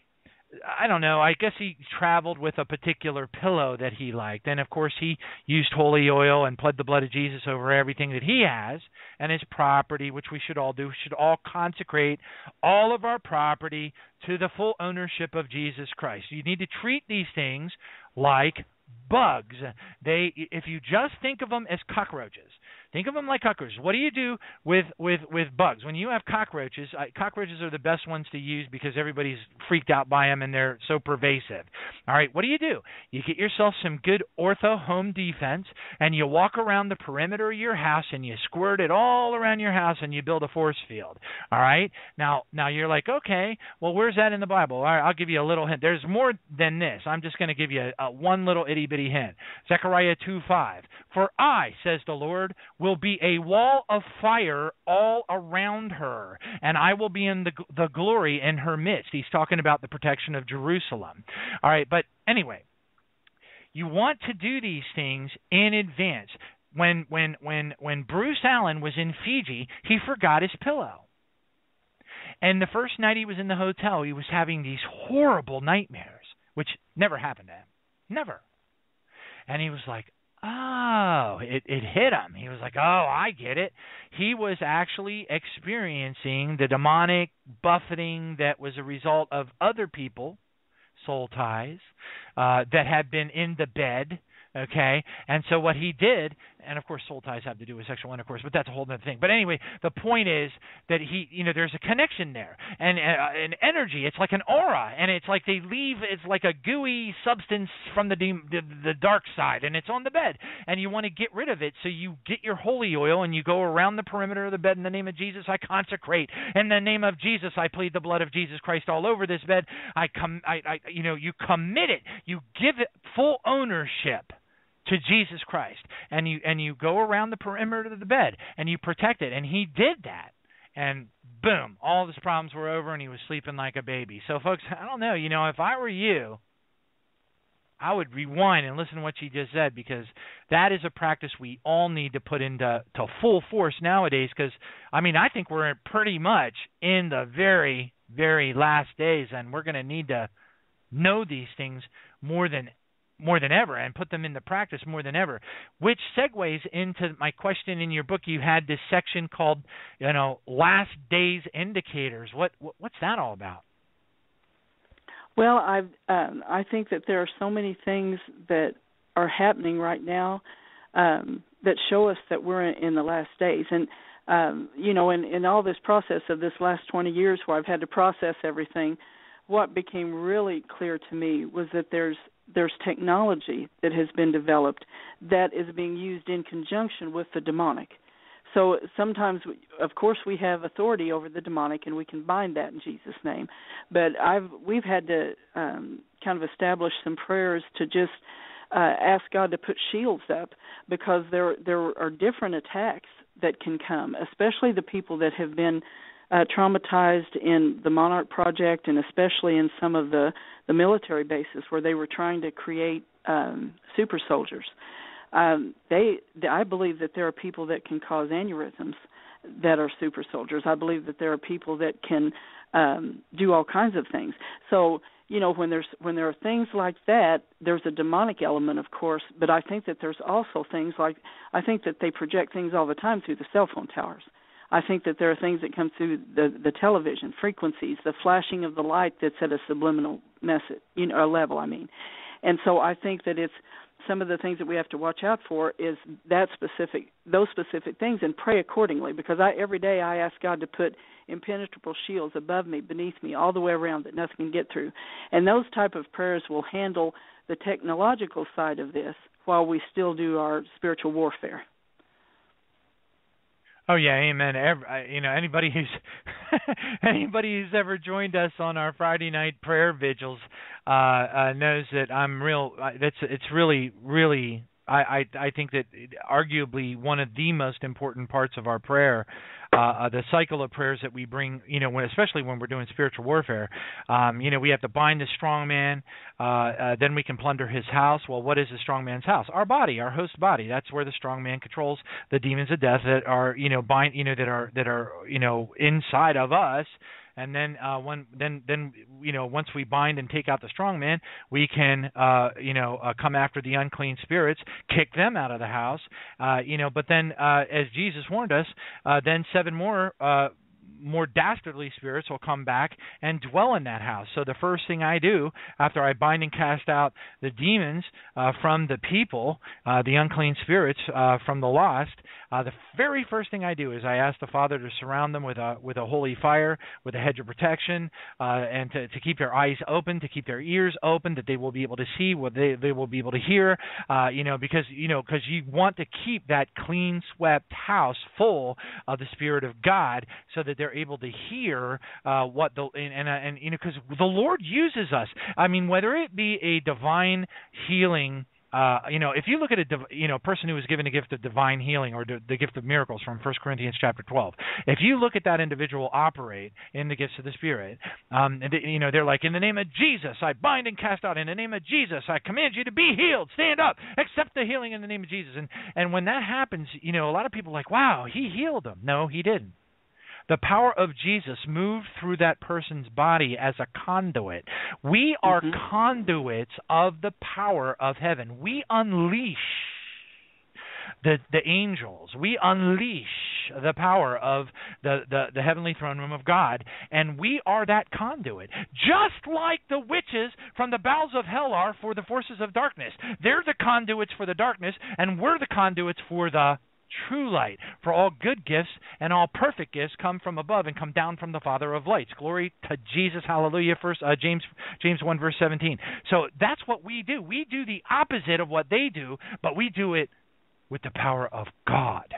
I don't know, I guess he traveled with a particular pillow that he liked, and of course he used holy oil and pled the blood of Jesus over everything that he has and his property, which we should all do. We should all consecrate all of our property to the full ownership of Jesus Christ. You need to treat these things like bugs. They if you just think of them as cockroaches. Think of them like cockroaches. What do you do with with with bugs? When you have cockroaches, I, cockroaches are the best ones to use because everybody's freaked out by them and they're so pervasive. All right, what do you do? You get yourself some good ortho home defense and you walk around the perimeter of your house and you squirt it all around your house and you build a force field. All right? Now now you're like, "Okay, well where's that in the Bible?" All right, I'll give you a little hint. There's more than this. I'm just going to give you a, a one little itty bitty hint. Zechariah 2:5. For I, says the Lord, will be a wall of fire all around her, and I will be in the the glory in her midst. He's talking about the protection of Jerusalem. All right, but anyway, you want to do these things in advance. When when when when Bruce Allen was in Fiji, he forgot his pillow. And the first night he was in the hotel, he was having these horrible nightmares, which never happened to him. Never. And he was like, oh, it it hit him. He was like, "Oh, I get it." He was actually experiencing the demonic buffeting that was a result of other people, soul ties, uh, that had been in the bed Okay, and so what he did, and of course soul ties have to do with sexual intercourse, but that's a whole other thing. But anyway, the point is that he, you know, there's a connection there, and uh, an energy. It's like an aura, and it's like they leave. It's like a gooey substance from the, the the dark side, and it's on the bed, and you want to get rid of it. So you get your holy oil and you go around the perimeter of the bed in the name of Jesus. I consecrate in the name of Jesus. I plead the blood of Jesus Christ all over this bed. I come, I, I, you know, you commit it. You give it full ownership to Jesus Christ. And you and you go around the perimeter of the bed and you protect it. And he did that. And boom all his problems were over and he was sleeping like a baby. So folks i don't know. You know if i were you i would rewind and listen to what she just said because that is a practice we all need to put into to full force nowadays because i mean i think we're pretty much in the very very last days and we're going to need to know these things more than more than ever and put them into practice more than ever which segues into my question in your book. You had this section called you know last days indicators. What, what what's that all about? Well i um i think that there are so many things that are happening right now um that show us that we're in the last days. And um you know in in all this process of this last 20 years where I've had to process everything what became really clear to me was that there's there's technology that has been developed that is being used in conjunction with the demonic. So sometimes, of course, we have authority over the demonic, and we can bind that in Jesus' name. But I've we've had to um, kind of establish some prayers to just uh, ask God to put shields up because there there are different attacks that can come, especially the people that have been uh, traumatized in the Monarch Project and especially in some of the the military bases where they were trying to create um, super soldiers. Um, they, I believe that there are people that can cause aneurysms that are super soldiers. I believe that there are people that can um, do all kinds of things. So you know when there's when there are things like that, there's a demonic element, of course. But I think that there's also things like I think that they project things all the time through the cell phone towers. I think that there are things that come through the the television frequencies, the flashing of the light that's at a subliminal message, you know, a level. I mean, and so I think that it's some of the things that we have to watch out for is that specific those specific things and pray accordingly because I every day I ask God to put impenetrable shields above me, beneath me, all the way around that nothing can get through. And those type of prayers will handle the technological side of this while we still do our spiritual warfare. Oh yeah, amen. Every, you know, anybody who's *laughs* anybody who's ever joined us on our Friday night prayer vigils uh, uh, knows that I'm real. That's it's really, really. I, I I think that arguably one of the most important parts of our prayer uh, uh, the cycle of prayers that we bring, you know, when, especially when we're doing spiritual warfare. Um, you know, we have to bind the strong man, uh, uh, then we can plunder his house. Well, what is the strong man's house? Our body, our host body. That's where the strong man controls the demons of death that are, you know, bind, you know, that are that are, you know, inside of us and then uh, when then then you know once we bind and take out the strong man, we can uh, you know uh, come after the unclean spirits, kick them out of the house, uh, you know. But then, uh, as Jesus warned us, uh, then seven more. Uh, more dastardly spirits will come back and dwell in that house. So the first thing I do after I bind and cast out the demons uh, from the people, uh, the unclean spirits uh, from the lost, uh, the very first thing I do is I ask the Father to surround them with a with a holy fire, with a hedge of protection, uh, and to, to keep their eyes open, to keep their ears open, that they will be able to see, what they they will be able to hear. Uh, you know, because you know, because you want to keep that clean swept house full of the Spirit of God, so that they're able to hear uh, what the and and, and you know, because the Lord uses us. I mean, whether it be a divine healing uh, you know, if you look at a you know person who was given a gift of divine healing or the, gift of miracles from 1 Corinthians chapter 12, if you look at that individual operate in the gifts of the Spirit, um, and you know they're like, in the name of Jesus, I bind and cast out. In the name of Jesus, I command you to be healed. Stand up, accept the healing in the name of Jesus. And and when that happens, you know, a lot of people are like, wow, he healed them. No, he didn't. The power of Jesus moved through that person's body as a conduit. We are mm-hmm. conduits of the power of heaven. We unleash the the angels. We unleash the power of the, the the heavenly throne room of God, and we are that conduit. Just like the witches from the bowels of hell are for the forces of darkness. They're the conduits for the darkness, and we're the conduits for the true light. For all good gifts and all perfect gifts come from above and come down from the Father of lights. Glory to Jesus. Hallelujah. First uh, James James 1 verse 17. So that's what we do. We do the opposite of what they do, but we do it with the power of God.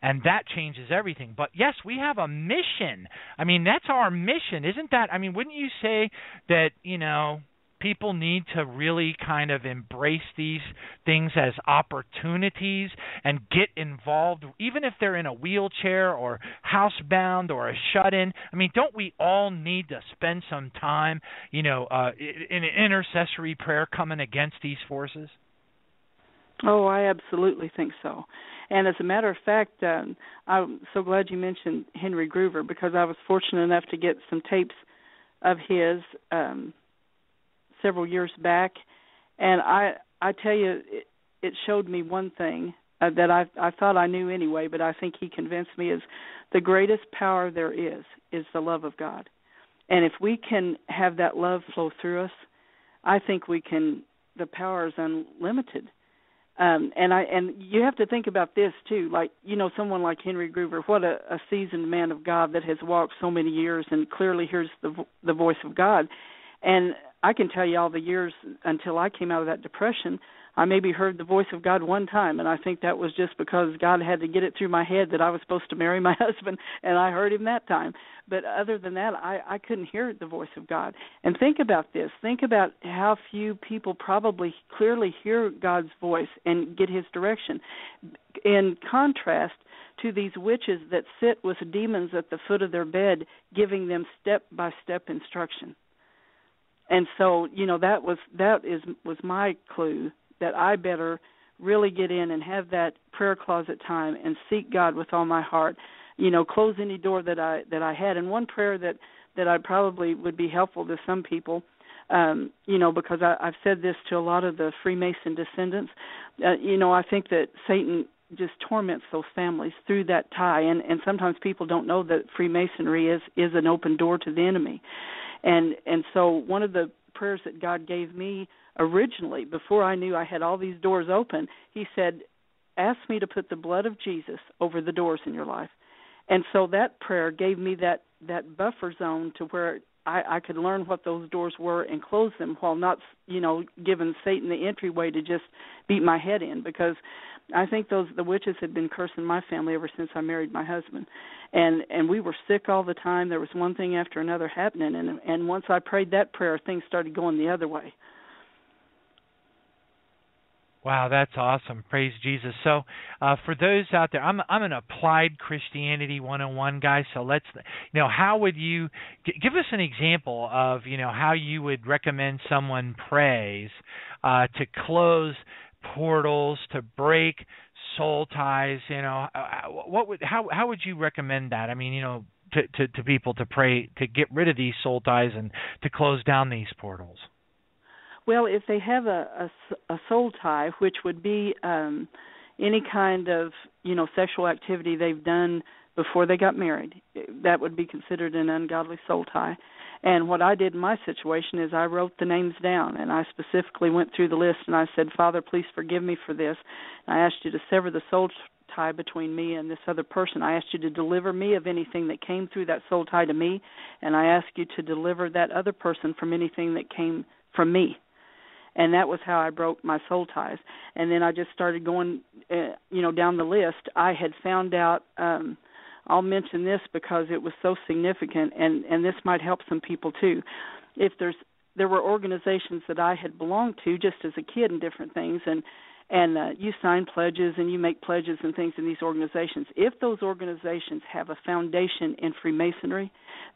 And that changes everything. But yes, we have a mission. I mean, that's our mission. Isn't that I mean, wouldn't you say that, you know, people need to really kind of embrace these things as opportunities and get involved, even if they're in a wheelchair or housebound or a shut in. I mean, don't we all need to spend some time, you know, uh, in intercessory prayer coming against these forces? Oh, I absolutely think so. And as a matter of fact, um, I'm so glad you mentioned Henry Gruver because I was fortunate enough to get some tapes of his um, several years back, and I I tell you, it, it showed me one thing uh, that I I thought I knew anyway, but I think he convinced me is the greatest power there is is the love of God, and if we can have that love flow through us, I think we can. The power is unlimited. Um, and I and you have to think about this too, like you know someone like Henry Gruver, what a, a seasoned man of God that has walked so many years and clearly hears the the voice of God. And I can tell you all the years until I came out of that depression, I maybe heard the voice of God one time, and I think that was just because God had to get it through my head that I was supposed to marry my *laughs* husband, and I heard him that time. But other than that, I I couldn't hear the voice of God. And think about this. Think about how few people probably clearly hear God's voice and get His direction. In contrast to these witches that sit with demons at the foot of their bed, giving them step by step instruction and so you know that was that is was my clue that I better really get in and have that prayer closet time and seek God with all my heart. You know, close any door that I that I had. And one prayer that that I probably would be helpful to some people, um, you know, because I, I've said this to a lot of the Freemason descendants. Uh, you know, I think that Satan just torments those families through that tie, and and sometimes people don't know that Freemasonry is is an open door to the enemy and and so one of the prayers that God gave me originally before I knew I had all these doors open he said ask me to put the blood of Jesus over the doors in your life. And so that prayer gave me that that buffer zone to where I, I could learn what those doors were and close them while not, you know, giving Satan the entryway to just beat my head in because I think those the witches had been cursing my family ever since I married my husband, and and we were sick all the time. There was one thing after another happening, and and once I prayed that prayer, things started going the other way. Wow, that's awesome. Praise Jesus. So, uh, for those out there, I'm I'm an applied Christianity 101 guy. So let's, you know, how would you give us an example of, you know, how you would recommend someone prays uh, to close portals to break soul ties you know uh, uh, what would how how would you recommend that i mean you know to to to people to pray to get rid of these soul ties and to close down these portals well if they have a a, a soul tie which would be um any kind of you know sexual activity they've done before they got married that would be considered an ungodly soul tie and what I did in my situation is I wrote the names down and I specifically went through the list and I said, Father, please forgive me for this. I asked you to sever the soul tie between me and this other person. I asked you to deliver me of anything that came through that soul tie to me, and I asked you to deliver that other person from anything that came from me. And that was how I broke my soul ties. And then I just started going, uh, you know, down the list. I had found out um I'll mention this because it was so significant, and and this might help some people too. If there's there were organizations that I had belonged to just as a kid and different things, and and uh, you sign pledges and you make pledges and things in these organizations. If those organizations have a foundation in Freemasonry,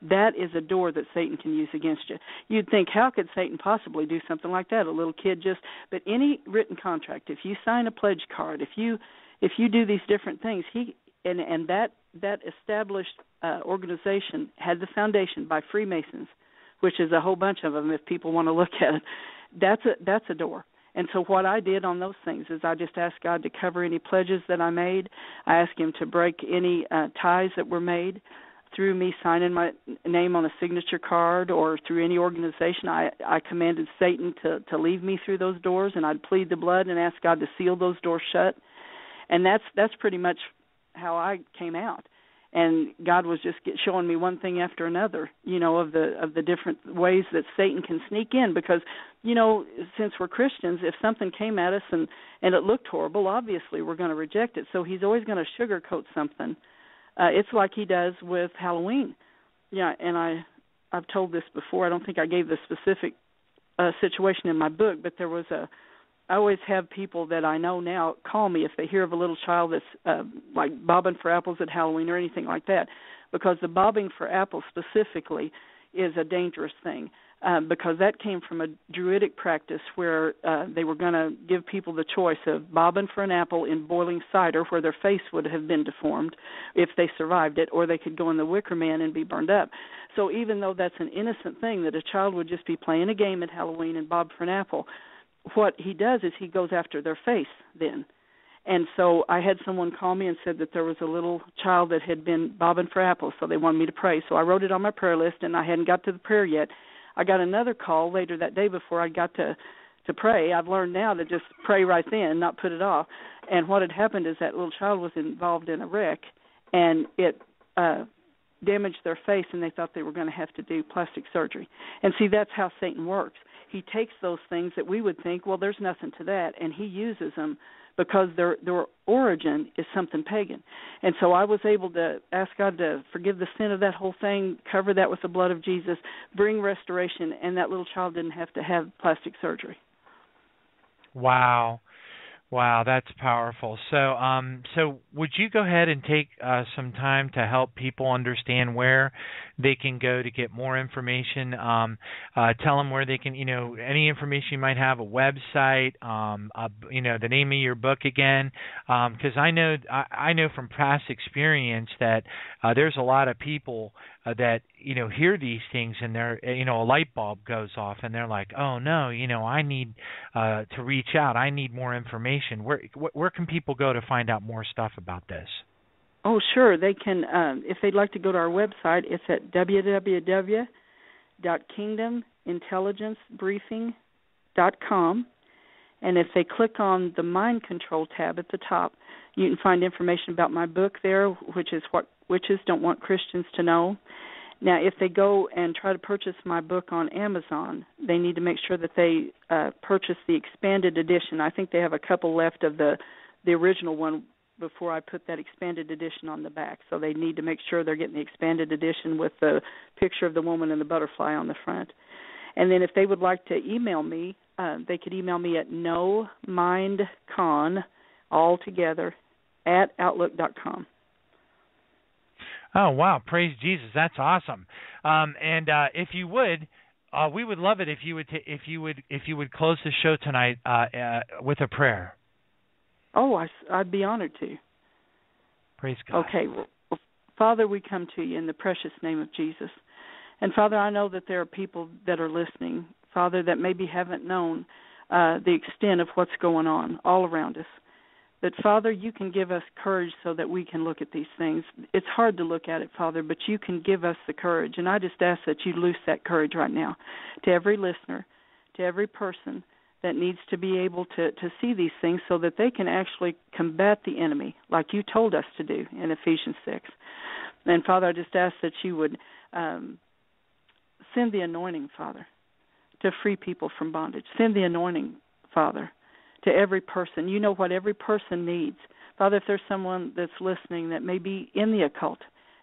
that is a door that Satan can use against you. You'd think, how could Satan possibly do something like that? A little kid just, but any written contract, if you sign a pledge card, if you if you do these different things, he and and that that established uh, organization had the foundation by Freemasons, which is a whole bunch of them. If people want to look at it, that's a that's a door. And so what I did on those things is I just asked God to cover any pledges that I made. I asked Him to break any uh, ties that were made through me signing my name on a signature card or through any organization. I I commanded Satan to to leave me through those doors, and I'd plead the blood and ask God to seal those doors shut. And that's that's pretty much how I came out and God was just get, showing me one thing after another, you know, of the of the different ways that Satan can sneak in. Because, you know, since we're Christians, if something came at us and and it looked horrible, obviously we're going to reject it. So he's always going to sugarcoat something. Uh, it's like he does with Halloween. Yeah, and I I've told this before. I don't think I gave the specific uh, situation in my book, but there was a I always have people that I know now call me if they hear of a little child that's uh, like bobbing for apples at Halloween or anything like that, because the bobbing for apples specifically is a dangerous thing. Um, because that came from a druidic practice where uh, they were going to give people the choice of bobbing for an apple in boiling cider, where their face would have been deformed if they survived it, or they could go in the wicker man and be burned up. So even though that's an innocent thing that a child would just be playing a game at Halloween and bob for an apple, what he does is he goes after their face then. And so I had someone call me and said that there was a little child that had been bobbing for apples, so they wanted me to pray. So I wrote it on my prayer list, and I hadn't got to the prayer yet. I got another call later that day before I got to to pray. I've learned now to just pray right then, not put it off. And what had happened is that little child was involved in a wreck, and it uh damaged their face, and they thought they were going to have to do plastic surgery. And see, that's how Satan works he takes those things that we would think, well, there's nothing to that, and he uses them because their their origin is something pagan. And so I was able to ask God to forgive the sin of that whole thing, cover that with the blood of Jesus, bring restoration, and that little child didn't have to have plastic surgery. Wow. Wow, that's powerful. So, um, so would you go ahead and take uh, some time to help people understand where they can go to get more information? Um, uh, tell them where they can, you know, any information you might have, a website, um, a, you know, the name of your book again, because um, I know I, I know from past experience that uh, there's a lot of people uh, that you know hear these things and they're you know a light bulb goes off and they're like oh no you know i need uh to reach out. I need more information. Where where can people go to find out more stuff about this? Oh sure. They can um if they'd like to go to our website it's at www.kingdomintelligencebriefing.com and if they click on the mind control tab at the top you can find information about my book there which is what witches don't want Christians to know. Now, if they go and try to purchase my book on Amazon, they need to make sure that they uh, purchase the expanded edition. I think they have a couple left of the the original one before I put that expanded edition on the back. So they need to make sure they're getting the expanded edition with the picture of the woman and the butterfly on the front. And then if they would like to email me, uh, they could email me at no mind con all together at outlook.com. Oh wow, praise Jesus! That's awesome. Um, and uh, if you would, uh, we would love it if you would t- if you would if you would close the show tonight uh, uh, with a prayer. Oh, I, I'd be honored to. Praise God. Okay, well, Father, we come to you in the precious name of Jesus. And Father, I know that there are people that are listening, Father, that maybe haven't known uh, the extent of what's going on all around us that Father, you can give us courage so that we can look at these things. It's hard to look at it, Father, but you can give us the courage. And I just ask that you loose that courage right now to every listener, to every person that needs to be able to, to see these things so that they can actually combat the enemy like you told us to do in Ephesians 6. And Father, I just ask that you would um, send the anointing, Father, to free people from bondage. Send the anointing, Father, to every person. You know what every person needs. Father, if there's someone that's listening that may be in the occult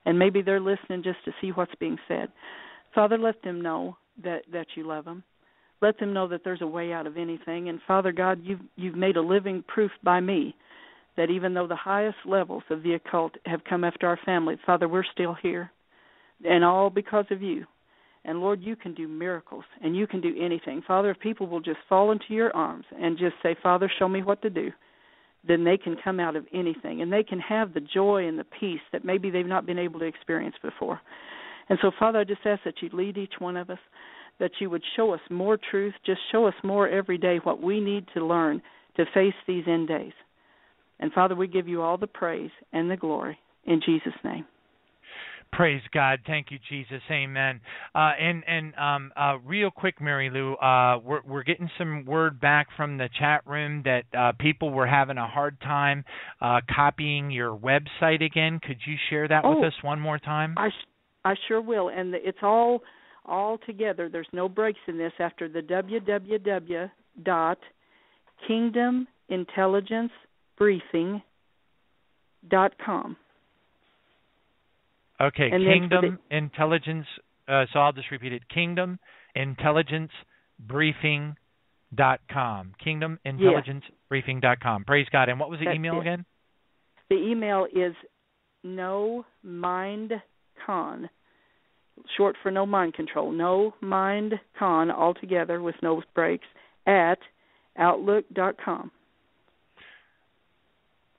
and maybe they're listening just to see what's being said, Father, let them know that that you love them. Let them know that there's a way out of anything. And Father God, you've you've made a living proof by me that even though the highest levels of the occult have come after our family, Father, we're still here. And all because of you. And Lord, you can do miracles and you can do anything. Father, if people will just fall into your arms and just say, Father, show me what to do, then they can come out of anything and they can have the joy and the peace that maybe they've not been able to experience before. And so, Father, I just ask that you lead each one of us, that you would show us more truth, just show us more every day what we need to learn to face these end days. And Father, we give you all the praise and the glory in Jesus' name. Praise God. Thank you, Jesus. Amen. Uh, and and um, uh, real quick, Mary Lou, uh, we're we're getting some word back from the chat room that uh, people were having a hard time uh, copying your website again. Could you share that oh, with us one more time? I I sure will. And it's all all together. There's no breaks in this. After the www dot kingdomintelligencebriefing.com. Okay, and Kingdom the, Intelligence. Uh, so I'll just repeat it: Kingdom Intelligence Briefing dot com. Kingdom Intelligence. Briefing dot com. Praise God. And what was the That's email it. again? The email is no mind con, short for no mind control. No mind con altogether with no breaks at outlook dot com.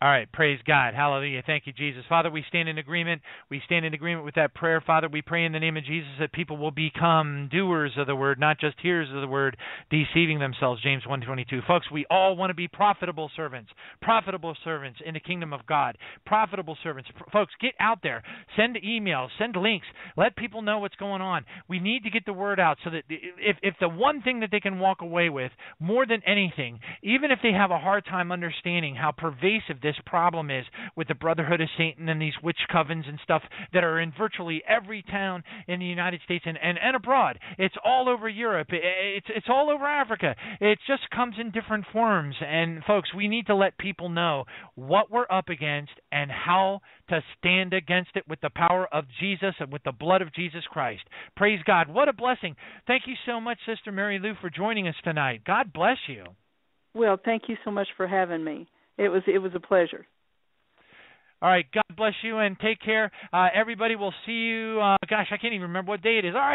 All right, praise God. Hallelujah. Thank you, Jesus. Father, we stand in agreement. We stand in agreement with that prayer. Father, we pray in the name of Jesus that people will become doers of the word, not just hearers of the word, deceiving themselves. James 1:22. Folks, we all want to be profitable servants. Profitable servants in the kingdom of God. Profitable servants. Folks, get out there. Send emails, send links. Let people know what's going on. We need to get the word out so that if if the one thing that they can walk away with more than anything, even if they have a hard time understanding how pervasive this this problem is with the Brotherhood of Satan and these witch covens and stuff that are in virtually every town in the United States and, and, and abroad. It's all over Europe. It's it's all over Africa. It just comes in different forms. And folks, we need to let people know what we're up against and how to stand against it with the power of Jesus and with the blood of Jesus Christ. Praise God. What a blessing. Thank you so much, Sister Mary Lou, for joining us tonight. God bless you. Well, thank you so much for having me it was it was a pleasure. All right, God bless you and take care. Uh, everybody, we'll see you. Uh, gosh, I can't even remember what day it is. All right.